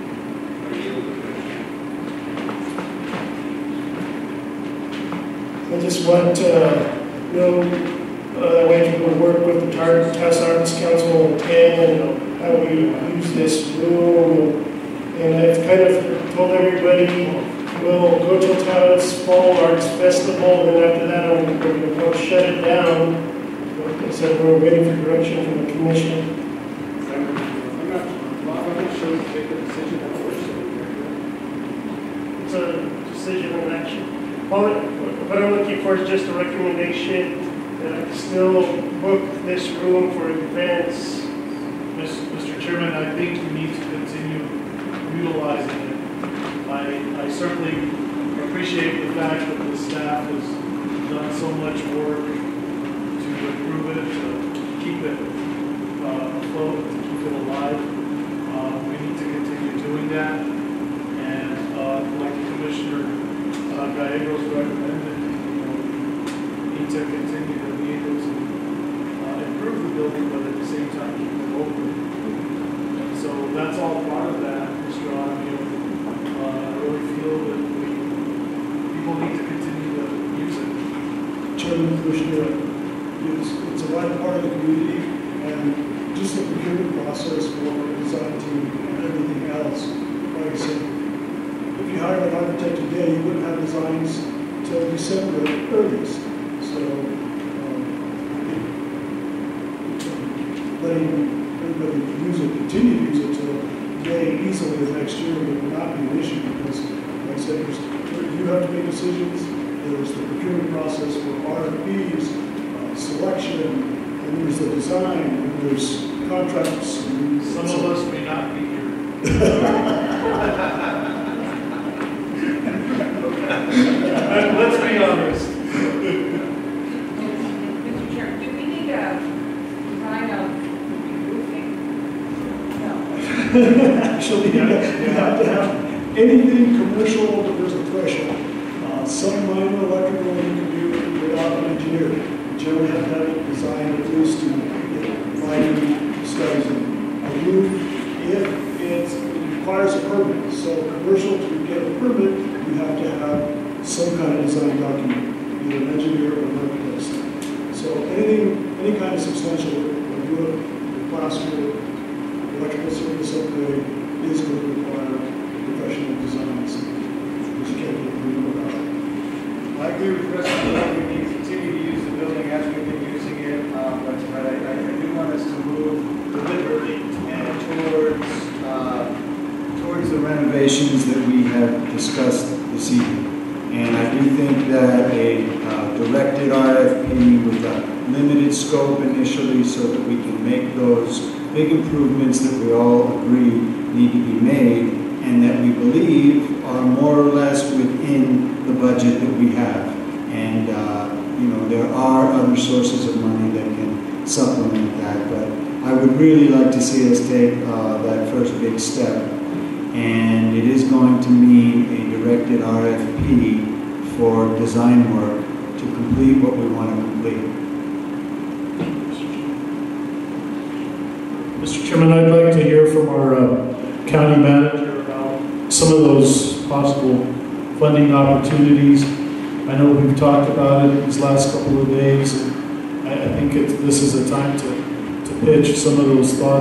I just want to know uh, that way you can work with the Tar- Taos Arts Council and TAN and how we use this room. And I've kind of told everybody, we'll go to Taos Fall Arts Festival, and after that, I'm going to go shut it down. I said we're waiting for direction from the commission. It's a decision and action. All, what I'm looking for is just a recommendation that I still book this room for events. Mr. Chairman, I think we need to continue utilizing it. I, I certainly appreciate the fact that the staff has done so much work to improve it, to keep it uh, afloat, to keep it alive. Uh, we need to continue doing that. And uh, like Commissioner uh, Gallegos recommended, you to continue to be able to uh, improve the building, but at the same time keep it open. And so that's all part of that astronomy. Uh, I really feel that we, people need to continue to use it. Chairman Commissioner, it's, it's a vital part of the community, and just the procurement process for the design team and everything else, like I said, if you hired an architect today, you wouldn't have designs till December 30th. Decisions, there's the procurement process for RFPs, uh, selection, and there's the design, and there's contracts. and- Some of us may not be here.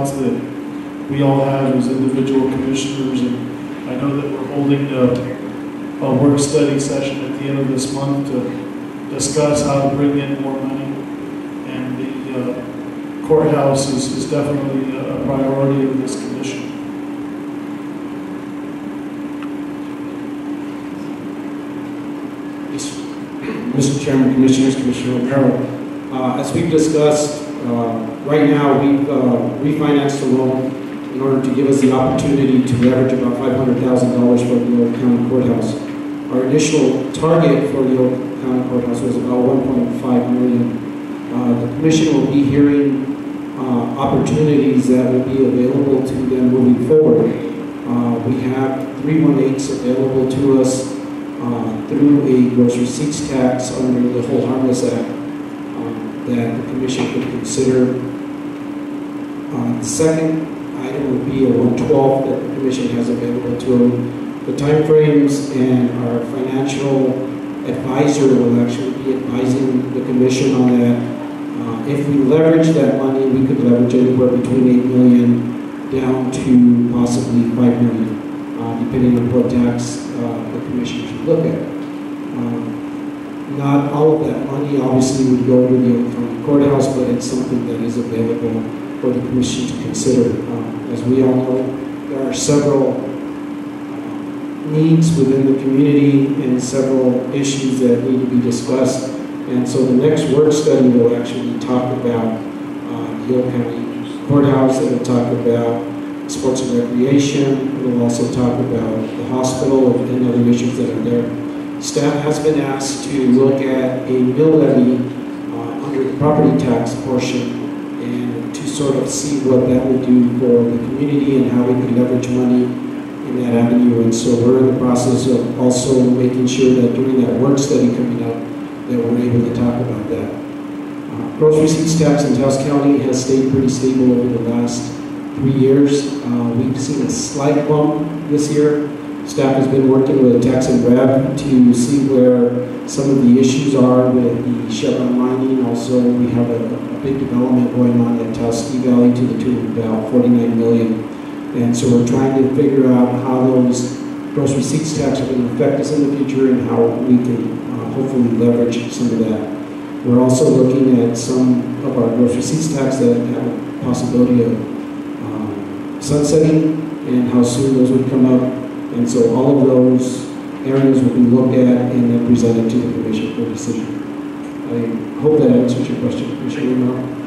thoughts that we all have as individual commissioners. And I know that we're holding a, a work study session at the end of this month to discuss how to bring in more money. And the uh, courthouse is, is definitely a priority of this commission. Mr. Chairman, Commissioners, Commissioner Romero, uh, as we've discussed, right now uh, refinanced the loan in order to give us the opportunity to leverage about $500,000 for the old county courthouse. Our initial target for the old county courthouse was about 1.5 million. Uh, the commission will be hearing uh, opportunities that will be available to them moving forward. Uh, we have 318s available to us uh, through a gross receipts tax under the Hold Harmless Act that the commission could consider. Uh, the second item would be a 112 that the commission has available to them. The timeframes and our financial advisor will actually be advising the commission on that. Uh, if we leverage that money, we could leverage anywhere between 8 million down to possibly 5 million, uh, depending on what tax uh, the commission should look at. Um, not all of that money obviously would go to the County Courthouse, but it's something that is available for the commission to consider. Um, as we all know, there are several uh, needs within the community and several issues that need to be discussed. And so the next work study will actually talk about uh, the Old County Courthouse, it will talk about sports and recreation, it will also talk about the hospital and other issues that are there. Staff has been asked to look at a mill levy uh, under the property tax portion and to sort of see what that would do for the community and how we could leverage money in that avenue. And so we're in the process of also making sure that during that work study coming up, that we're able to talk about that. Uh, gross receipts tax in Taos County has stayed pretty stable over the last three years. Uh, we've seen a slight bump this year. Staff has been working with Tax and Rev to see where some of the issues are with the Chevron mining. Also, we have a, a big development going on at Ski Valley to the tune of about 49 million. And so we're trying to figure out how those gross receipts tax are going to affect us in the future and how we can uh, hopefully leverage some of that. We're also looking at some of our gross receipts tax that have a possibility of um, sunsetting and how soon those would come up. And so all of those areas will be looked at and then presented to the commission for decision. I hope that answers your question, Commissioner.